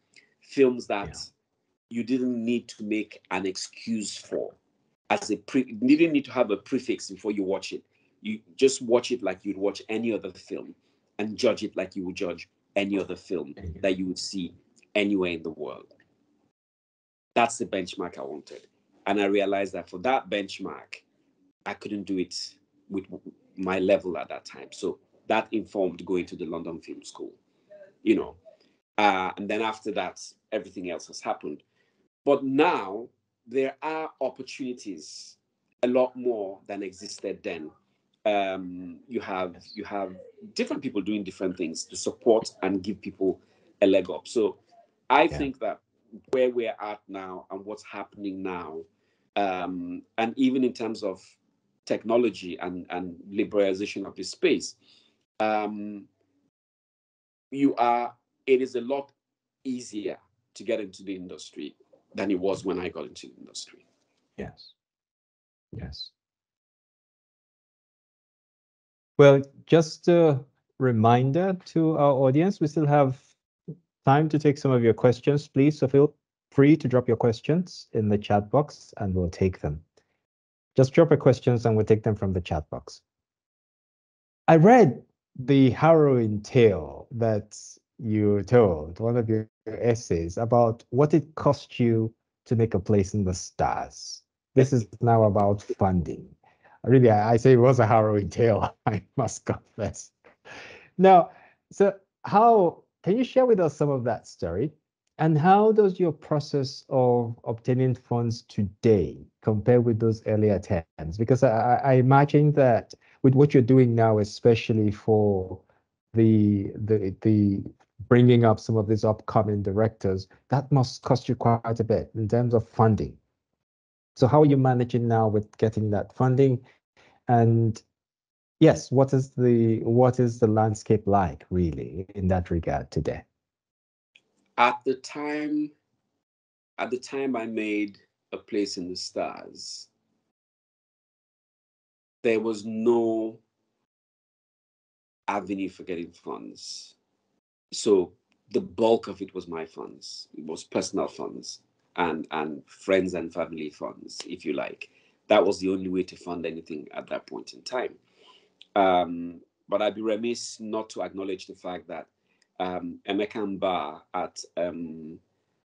Speaker 2: films that yeah. you didn't need to make an excuse for as a pre you didn't need to have a prefix before you watch it. You just watch it like you'd watch any other film and judge it like you would judge any other film that you would see anywhere in the world. That's the benchmark I wanted. And I realized that for that benchmark, I couldn't do it with my level at that time. So that informed going to the London Film School, you know. Uh, and then after that, everything else has happened. But now there are opportunities a lot more than existed then. Um, you have you have different people doing different things to support and give people a leg up. So I yeah. think that where we're at now and what's happening now, um, and even in terms of technology and, and liberalization of the space, um, you are it is a lot easier to get into the industry than it was when I got into the industry.
Speaker 1: Yes. Yes. Well, just a reminder to our audience, we still have time to take some of your questions, please. So feel free to drop your questions in the chat box and we'll take them. Just drop your questions and we'll take them from the chat box. I read the harrowing tale that you told, one of your essays, about what it cost you to make a place in the stars. This is now about funding. Really, I, say it was a harrowing tale, I must confess. Now, so how can you share with us some of that story? And how does your process of obtaining funds today compare with those earlier attempts? Because I, I imagine that with what you're doing now, especially for the the the bringing up some of these upcoming directors, that must cost you quite a bit in terms of funding. So how are you managing now with getting that funding? And yes, what is the what is the landscape like really in that regard today?
Speaker 2: At the time, at the time I made a place in the stars, there was no avenue for getting funds. So the bulk of it was my funds. It was personal funds and and friends and family funds, if you like. That was the only way to fund anything at that point in time. Um, but I'd be remiss not to acknowledge the fact that um, Emeka Mba at um,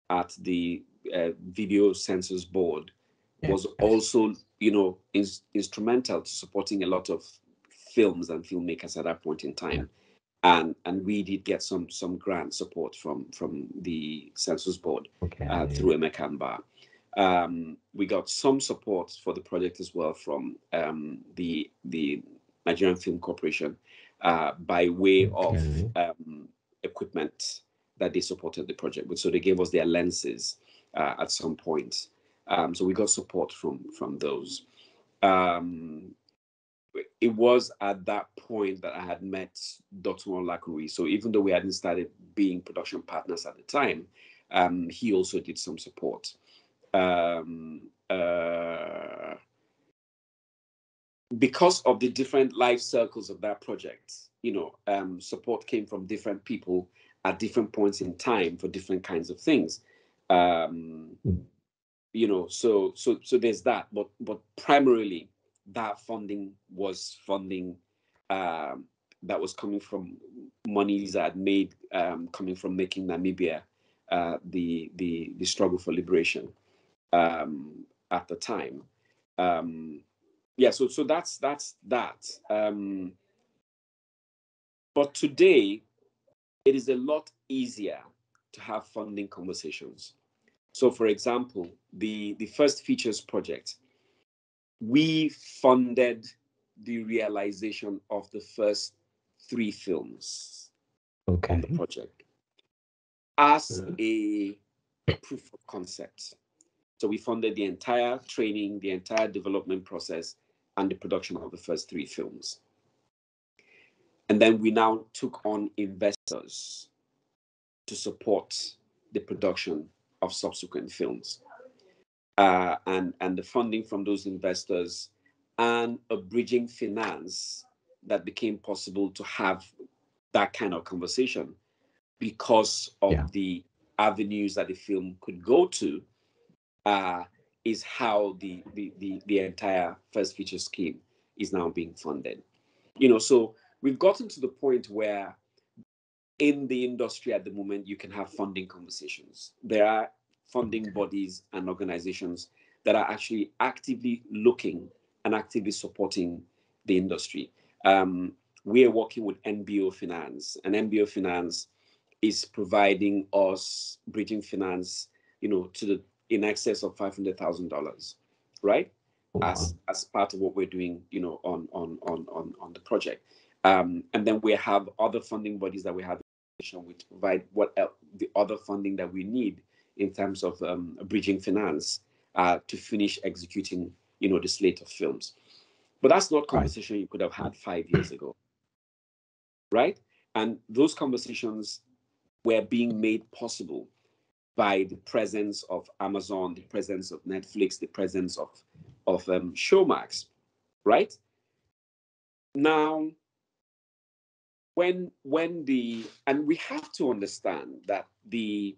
Speaker 2: at the uh, Video Censors Board was also, you know, instrumental to supporting a lot of films and filmmakers at that point in time. And and we did get some some grant support from from the Censors Board okay, uh, through Emeka Mba. Um, we got some support for the project as well from um, the the Nigerian Film Corporation uh, by way okay. of um, equipment that they supported the project with. So they gave us their lenses uh, at some point. Um, so we got support from from those. Um, it was at that point that I had met Dr. Olakuri. So even though we hadn't started being production partners at the time, um, he also did some support. Um, uh, because of the different life circles of that project, you know, um, support came from different people at different points in time for different kinds of things. Um. You know, so so so there's that, but but primarily that funding was funding um, that was coming from monies that had made um, coming from making Namibia uh, the the the struggle for liberation um, at the time. Um, yeah, so so that's that's that. Um, but today, it is a lot easier to have funding conversations. So, for example, the, the first features project, we funded the realization of the first three films
Speaker 1: okay. on
Speaker 2: the project as a proof of concept. So we funded the entire training, the entire development process, and the production of the first three films. And then we now took on investors to support the production of subsequent films. Uh, and, and the funding from those investors and a bridging finance that became possible to have that kind of conversation because of yeah. the avenues that the film could go to uh, is how the, the, the, the entire first feature scheme is now being funded. You know, so we've gotten to the point where in the industry at the moment you can have funding conversations there are funding bodies and organizations that are actually actively looking and actively supporting the industry um, we are working with nbo finance and nbo finance is providing us bridging finance, you know, to the in excess of five hundred thousand dollars, right? As as part of what we're doing, you know, on on on on on the project. Um, and then we have other funding bodies that we have which provide what else, the other funding that we need in terms of um, bridging finance uh, to finish executing, you know, the slate of films. But that's not conversation you could have had five years ago, right? And those conversations were being made possible by the presence of Amazon, the presence of Netflix, the presence of of um, Showmax, right? Now, when when the and we have to understand that the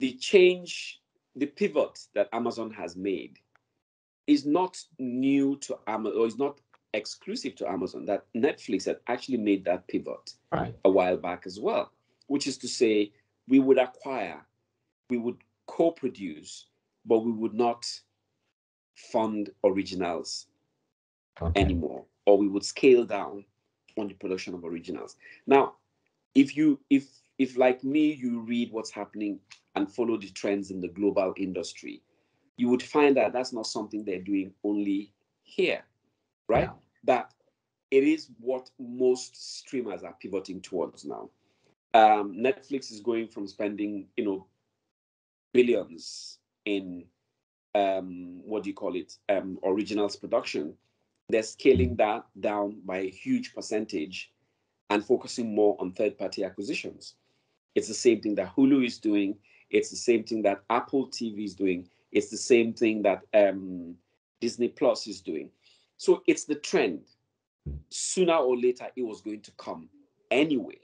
Speaker 2: the change, the pivot that Amazon has made is not new to Amazon or is not exclusive to Amazon. That Netflix had actually made that pivot
Speaker 1: right.
Speaker 2: a while back as well, which is to say we would acquire, we would co-produce, but we would not fund originals okay. anymore, or we would scale down on the production of originals. Now, if you if if like me you read what's happening and follow the trends in the global industry, you would find that that's not something they're doing only here, right? Yeah. That it is what most streamers are pivoting towards now. Um, Netflix is going from spending, you know, billions in um, what do you call it, um, originals production they're scaling that down by a huge percentage and focusing more on third party acquisitions. It's the same thing that Hulu is doing. It's the same thing that Apple TV is doing. It's the same thing that um, Disney Plus is doing. So it's the trend. Sooner or later, it was going to come anyway.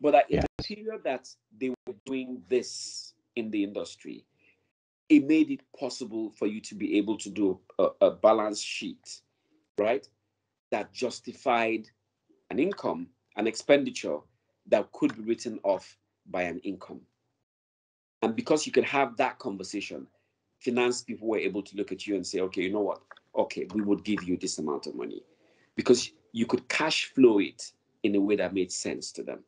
Speaker 2: But that in the period that they were doing this in the industry, it made it possible for you to be able to do a, a balance sheet, right? That justified an income, an expenditure that could be written off by an income. And because you could have that conversation, finance people were able to look at you and say, okay, you know what? Okay, we would give you this amount of money because you could cash flow it in a way that made sense to them.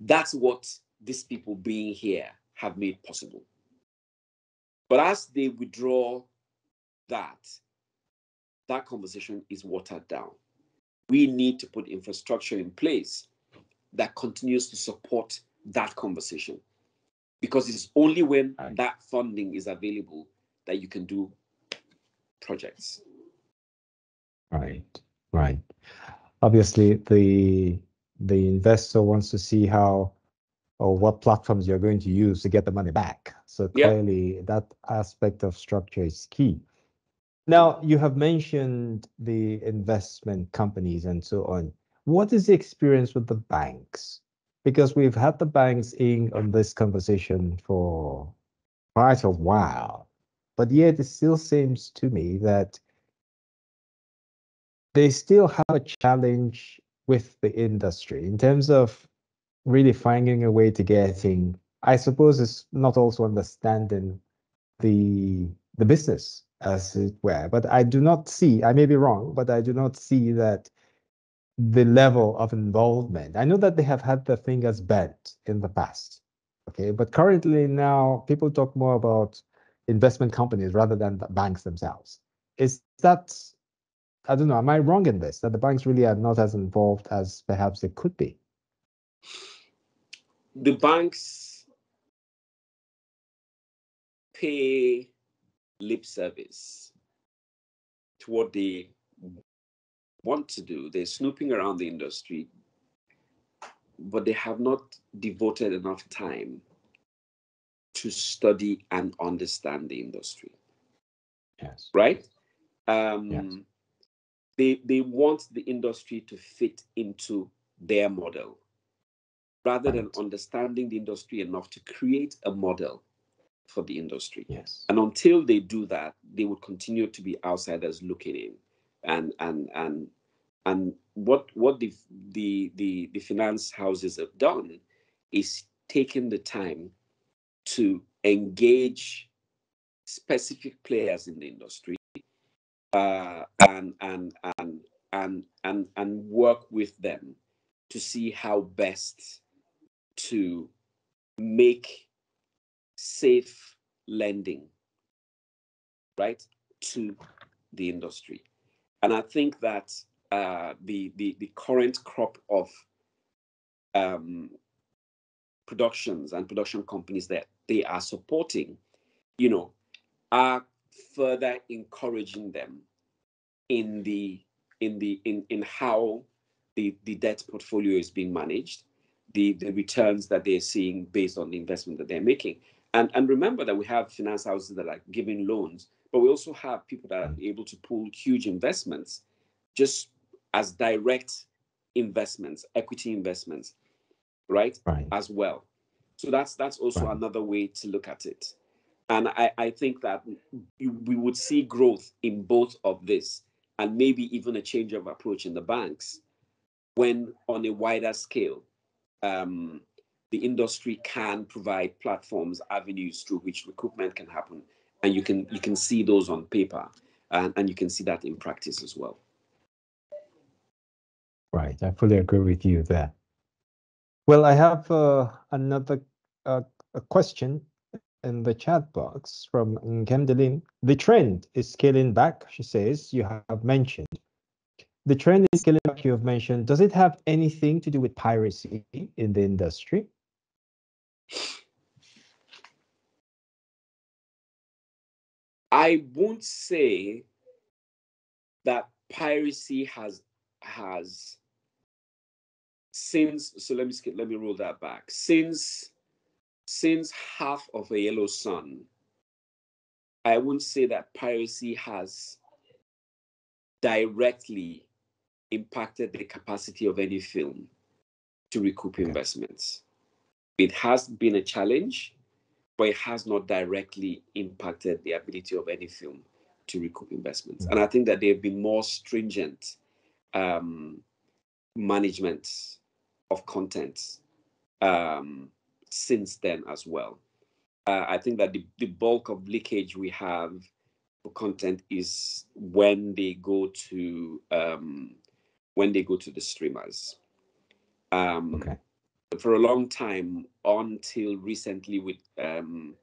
Speaker 2: That's what these people being here have made possible. But as they withdraw that, that conversation is watered down. We need to put infrastructure in place that continues to support that conversation. Because it's only when that funding is available that you can do projects.
Speaker 1: Right, right. Obviously, the the investor wants to see how or what platforms you're going to use to get the money back. So clearly yep. that aspect of structure is key. Now you have mentioned the investment companies and so on. What is the experience with the banks? Because we've had the banks in on this conversation for quite a while, but yet it still seems to me that they still have a challenge with the industry in terms of really finding a way to getting i suppose it's not also understanding the the business as it were but i do not see i may be wrong but i do not see that the level of involvement i know that they have had their fingers bent in the past okay? But currently now people talk more about investment companies rather than the banks themselves. Is that i don't know am i wrong in this that the banks really are not as involved as perhaps they could be
Speaker 2: the banks pay lip service to what they want to do. They're snooping around the industry, but they have not devoted enough time to study and understand the industry.
Speaker 1: Yes.
Speaker 2: Right? Um, yes. They, they want the industry to fit into their model rather than understanding the industry enough to create a model for the industry.
Speaker 1: Yes.
Speaker 2: And until they do that, they would continue to be outsiders looking in. And and and and what what the the the, the finance houses have done is taken the time to engage specific players in the industry uh, and and and and and and work with them to see how best to make safe lending right to the industry. And i think that uh, the, the the current crop of um, productions and production companies that they are supporting you know are further encouraging them in the in the in in how the the debt portfolio is being managed the the returns that they're seeing based on the investment that they're making and and remember that we have finance houses that are giving loans but we also have people that are able to pull huge investments just as direct investments equity investments right,
Speaker 1: right.
Speaker 2: as well so that's that's also
Speaker 1: Right.
Speaker 2: another way to look at it and I, I think that we would see growth in both of this and maybe even a change of approach in the banks when on a wider scale um, the industry can provide platforms avenues through which recruitment can happen and you can you can see those on paper and, and you can see that in practice as well
Speaker 1: Right, I fully agree with you there. Well, I have uh, another uh, a question in the chat box from Nkemdilim. The trend is scaling back, she says, you have mentioned. The trend is scaling back, you have mentioned. Does it have anything to do with piracy in the industry?
Speaker 2: I won't say that piracy has has since so let me skip, let me roll that back since since half of a yellow sun i won't say that piracy has directly impacted the capacity of any film to recoup investments. It has been a challenge but it has not directly impacted the ability of any film to recoup investments. And i think that there have been more stringent um, management of content um, since then as well. Uh, I think that the, the bulk of leakage we have for content is when they go to um, when they go to the streamers. Um,
Speaker 1: Okay.
Speaker 2: For a long time, until recently, with um,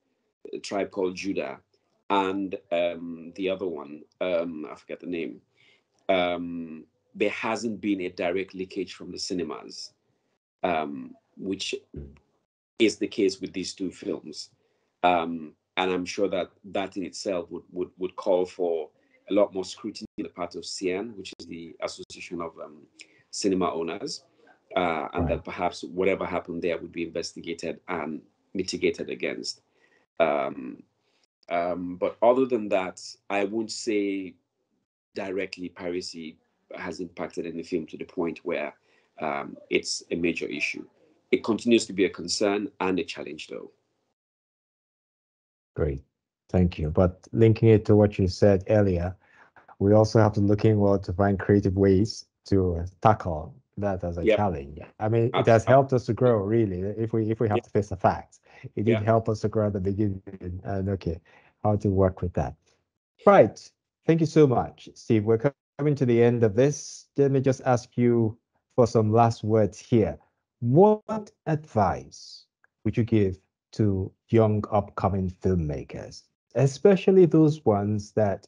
Speaker 2: a tribe called Judah and um, the other one, um, I forget the name. Um, there hasn't been a direct leakage from the cinemas, um, which is the case with these two films. Um, and I'm sure that that in itself would, would, would call for a lot more scrutiny on the part of CN, which is the Association of um, Cinema Owners, uh, and
Speaker 1: Right.
Speaker 2: that perhaps whatever happened there would be investigated and mitigated against. Um, um, but other than that, I won't say directly piracy has impacted any film to the point where um, it's a major issue. It continues to be a concern and a challenge, though.
Speaker 1: Great. Thank you. But linking it to what you said earlier, we also have to look inward to find creative ways to tackle that as a
Speaker 2: Yep.
Speaker 1: challenge. I mean, it has helped us to grow, really. If we if we have
Speaker 2: Yeah.
Speaker 1: to face the facts, it did
Speaker 2: Yeah.
Speaker 1: help us to grow at the beginning. And okay, how to work with that. Right. Thank you so much, Steve. We're coming to the end of this. Let me just ask you for some last words here. What advice would you give to young upcoming filmmakers, especially those ones that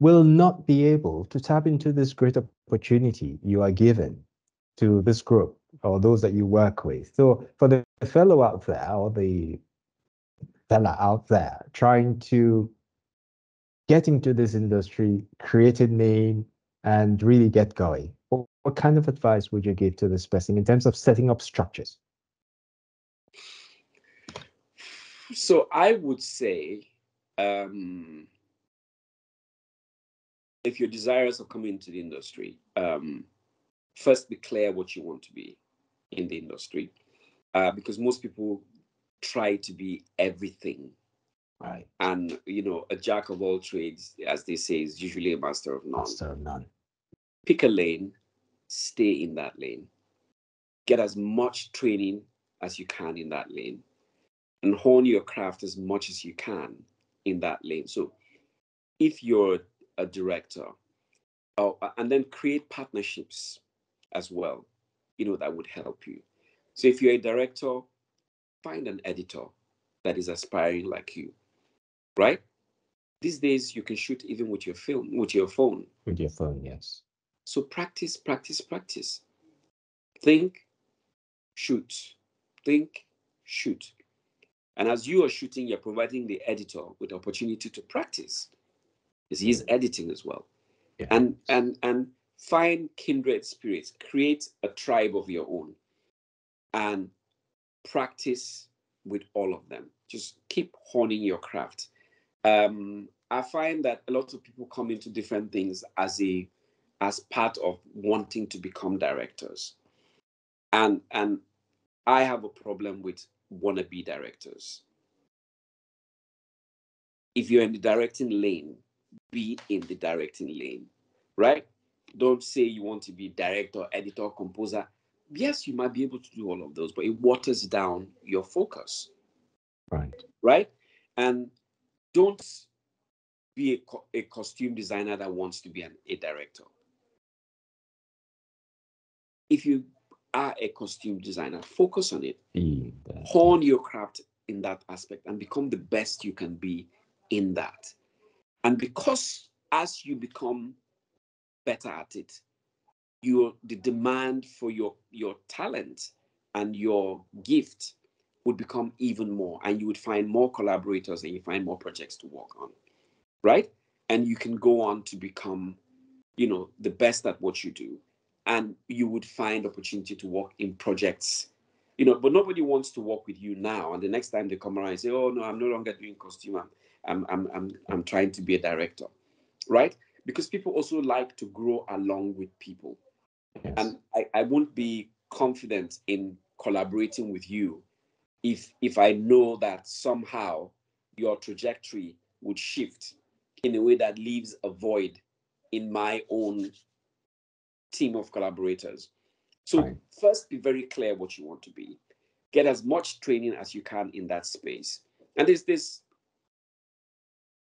Speaker 1: will not be able to tap into this great opportunity you are given to this group or those that you work with? So, for the fellow out there or the fella out there trying to get into this industry, create a name, and really get going, what, what kind of advice would you give to this person in terms of setting up structures?
Speaker 2: So I would say, um, if you're desirous of coming into the industry, um, first be clear what you want to be in the industry, uh, because most people try to be everything,
Speaker 1: Right.
Speaker 2: and you know, a jack of all trades, as they say, is usually a master of none.
Speaker 1: Master of none.
Speaker 2: Pick a lane, stay in that lane, get as much training as you can in that lane, and hone your craft as much as you can in that lane. So, if you're a director, oh, and then create partnerships as well. you know, that would help you. So if you're a director, find an editor that is aspiring like you, right? These days you can shoot even with your film, with your phone.
Speaker 1: With your phone, yes.
Speaker 2: So practice, practice, practice. Think, shoot. Think, shoot. And as you are shooting, you're providing the editor with the opportunity to practice. Because he's editing as well.
Speaker 1: Yeah.
Speaker 2: And and and find kindred spirits, create a tribe of your own, and practice with all of them. Just keep honing your craft. Um, I find that a lot of people come into different things as a as part of wanting to become directors. And and I have a problem with wannabe directors. If you're in the directing lane, be in the directing lane, right? Don't say you want to be director, editor, composer. Yes, you might be able to do all of those, but it waters down your focus.
Speaker 1: Right.
Speaker 2: Right. And don't be a, co- a costume designer that wants to be an, a director. If you are a costume designer, focus on it.
Speaker 1: Hmm, that.
Speaker 2: Hone your craft in that aspect and become the best you can be in that. And because as you become better at it, your the demand for your your talent and your gift would become even more and you would find more collaborators and you find more projects to work on right and you can go on to become you know the best at what you do and you would find opportunity to work in projects. You know but nobody wants to work with you now and the next time they come around and say oh no i'm no longer doing costume. I'm i'm i'm i'm, I'm trying to be a director. Right? Because people also like to grow along with people.
Speaker 1: Yes.
Speaker 2: and I, I won't be confident in collaborating with you if if I know that somehow your trajectory would shift in a way that leaves a void in my own team of collaborators. So
Speaker 1: Right.
Speaker 2: first be very clear what you want to be. Get as much training as you can in that space. And there's this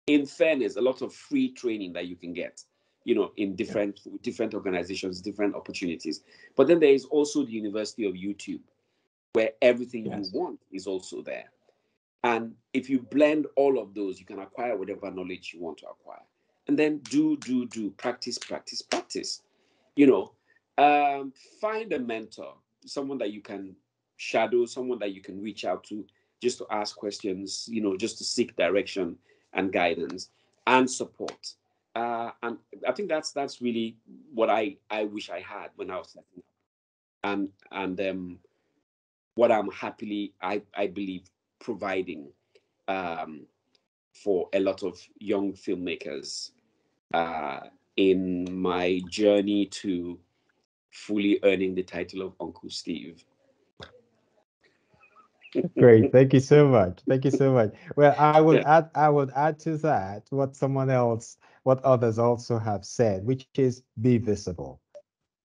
Speaker 2: in fairness, a lot of free training that you can get, you know, in different different organizations, different opportunities. But then there is also the University of YouTube, where everything
Speaker 1: Yes.
Speaker 2: you want is also there. And if you blend all of those, you can acquire whatever knowledge you want to acquire. And then do, do, do, practice, practice, practice. You know, um, find a mentor, someone that you can shadow, someone that you can reach out to just to ask questions, you know, just to seek direction and guidance and support. Uh, and I think that's that's really what I I wish I had when I was setting up, and and um, what I'm happily I I believe providing um, for a lot of young filmmakers uh, in my journey to fully earning the title of Uncle Steve.
Speaker 1: Great. Thank you so much. Thank you so much. Well, I will
Speaker 2: Yeah.
Speaker 1: add I would add to that what someone else, what others also have said, which is be visible.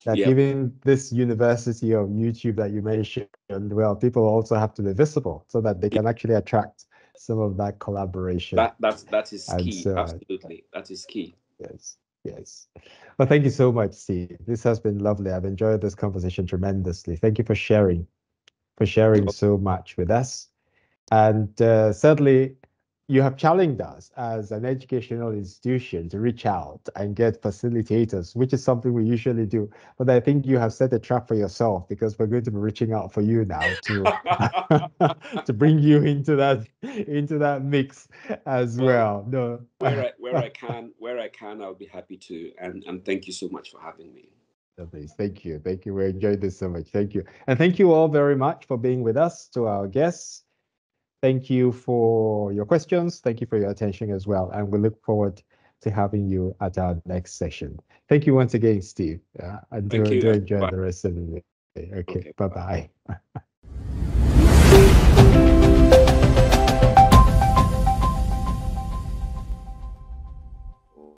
Speaker 1: That
Speaker 2: Yep.
Speaker 1: given this university of YouTube that you mentioned, well, people also have to be visible so that they can actually attract some of that collaboration.
Speaker 2: That that's that is
Speaker 1: And
Speaker 2: key.
Speaker 1: so-
Speaker 2: Absolutely, that is key.
Speaker 1: Yes, yes. Well, thank you so much, Steve. This has been lovely. I've enjoyed this conversation tremendously. Thank you for sharing, for sharing so much with us. And uh, certainly, you have challenged us as an educational institution to reach out and get facilitators, which is something we usually do. But I think you have set a trap for yourself because we're going to be reaching out for you now to to bring you into that into that mix as
Speaker 2: Well.
Speaker 1: No.
Speaker 2: where I where I can where I can, I'll be happy to. And and thank you so much for having me.
Speaker 1: Thank you. Thank you. We enjoyed this so much. Thank you. And thank you all very much for being with us, to our guests. Thank you for your questions. Thank you for your attention as well. And we look forward to having you at our next session. Thank you once again, Steve. Uh, and do,
Speaker 2: Thank you.
Speaker 1: do enjoy
Speaker 2: Bye.
Speaker 1: the rest of the day. Okay.
Speaker 2: Okay,
Speaker 1: Bye
Speaker 2: bye.
Speaker 1: bye.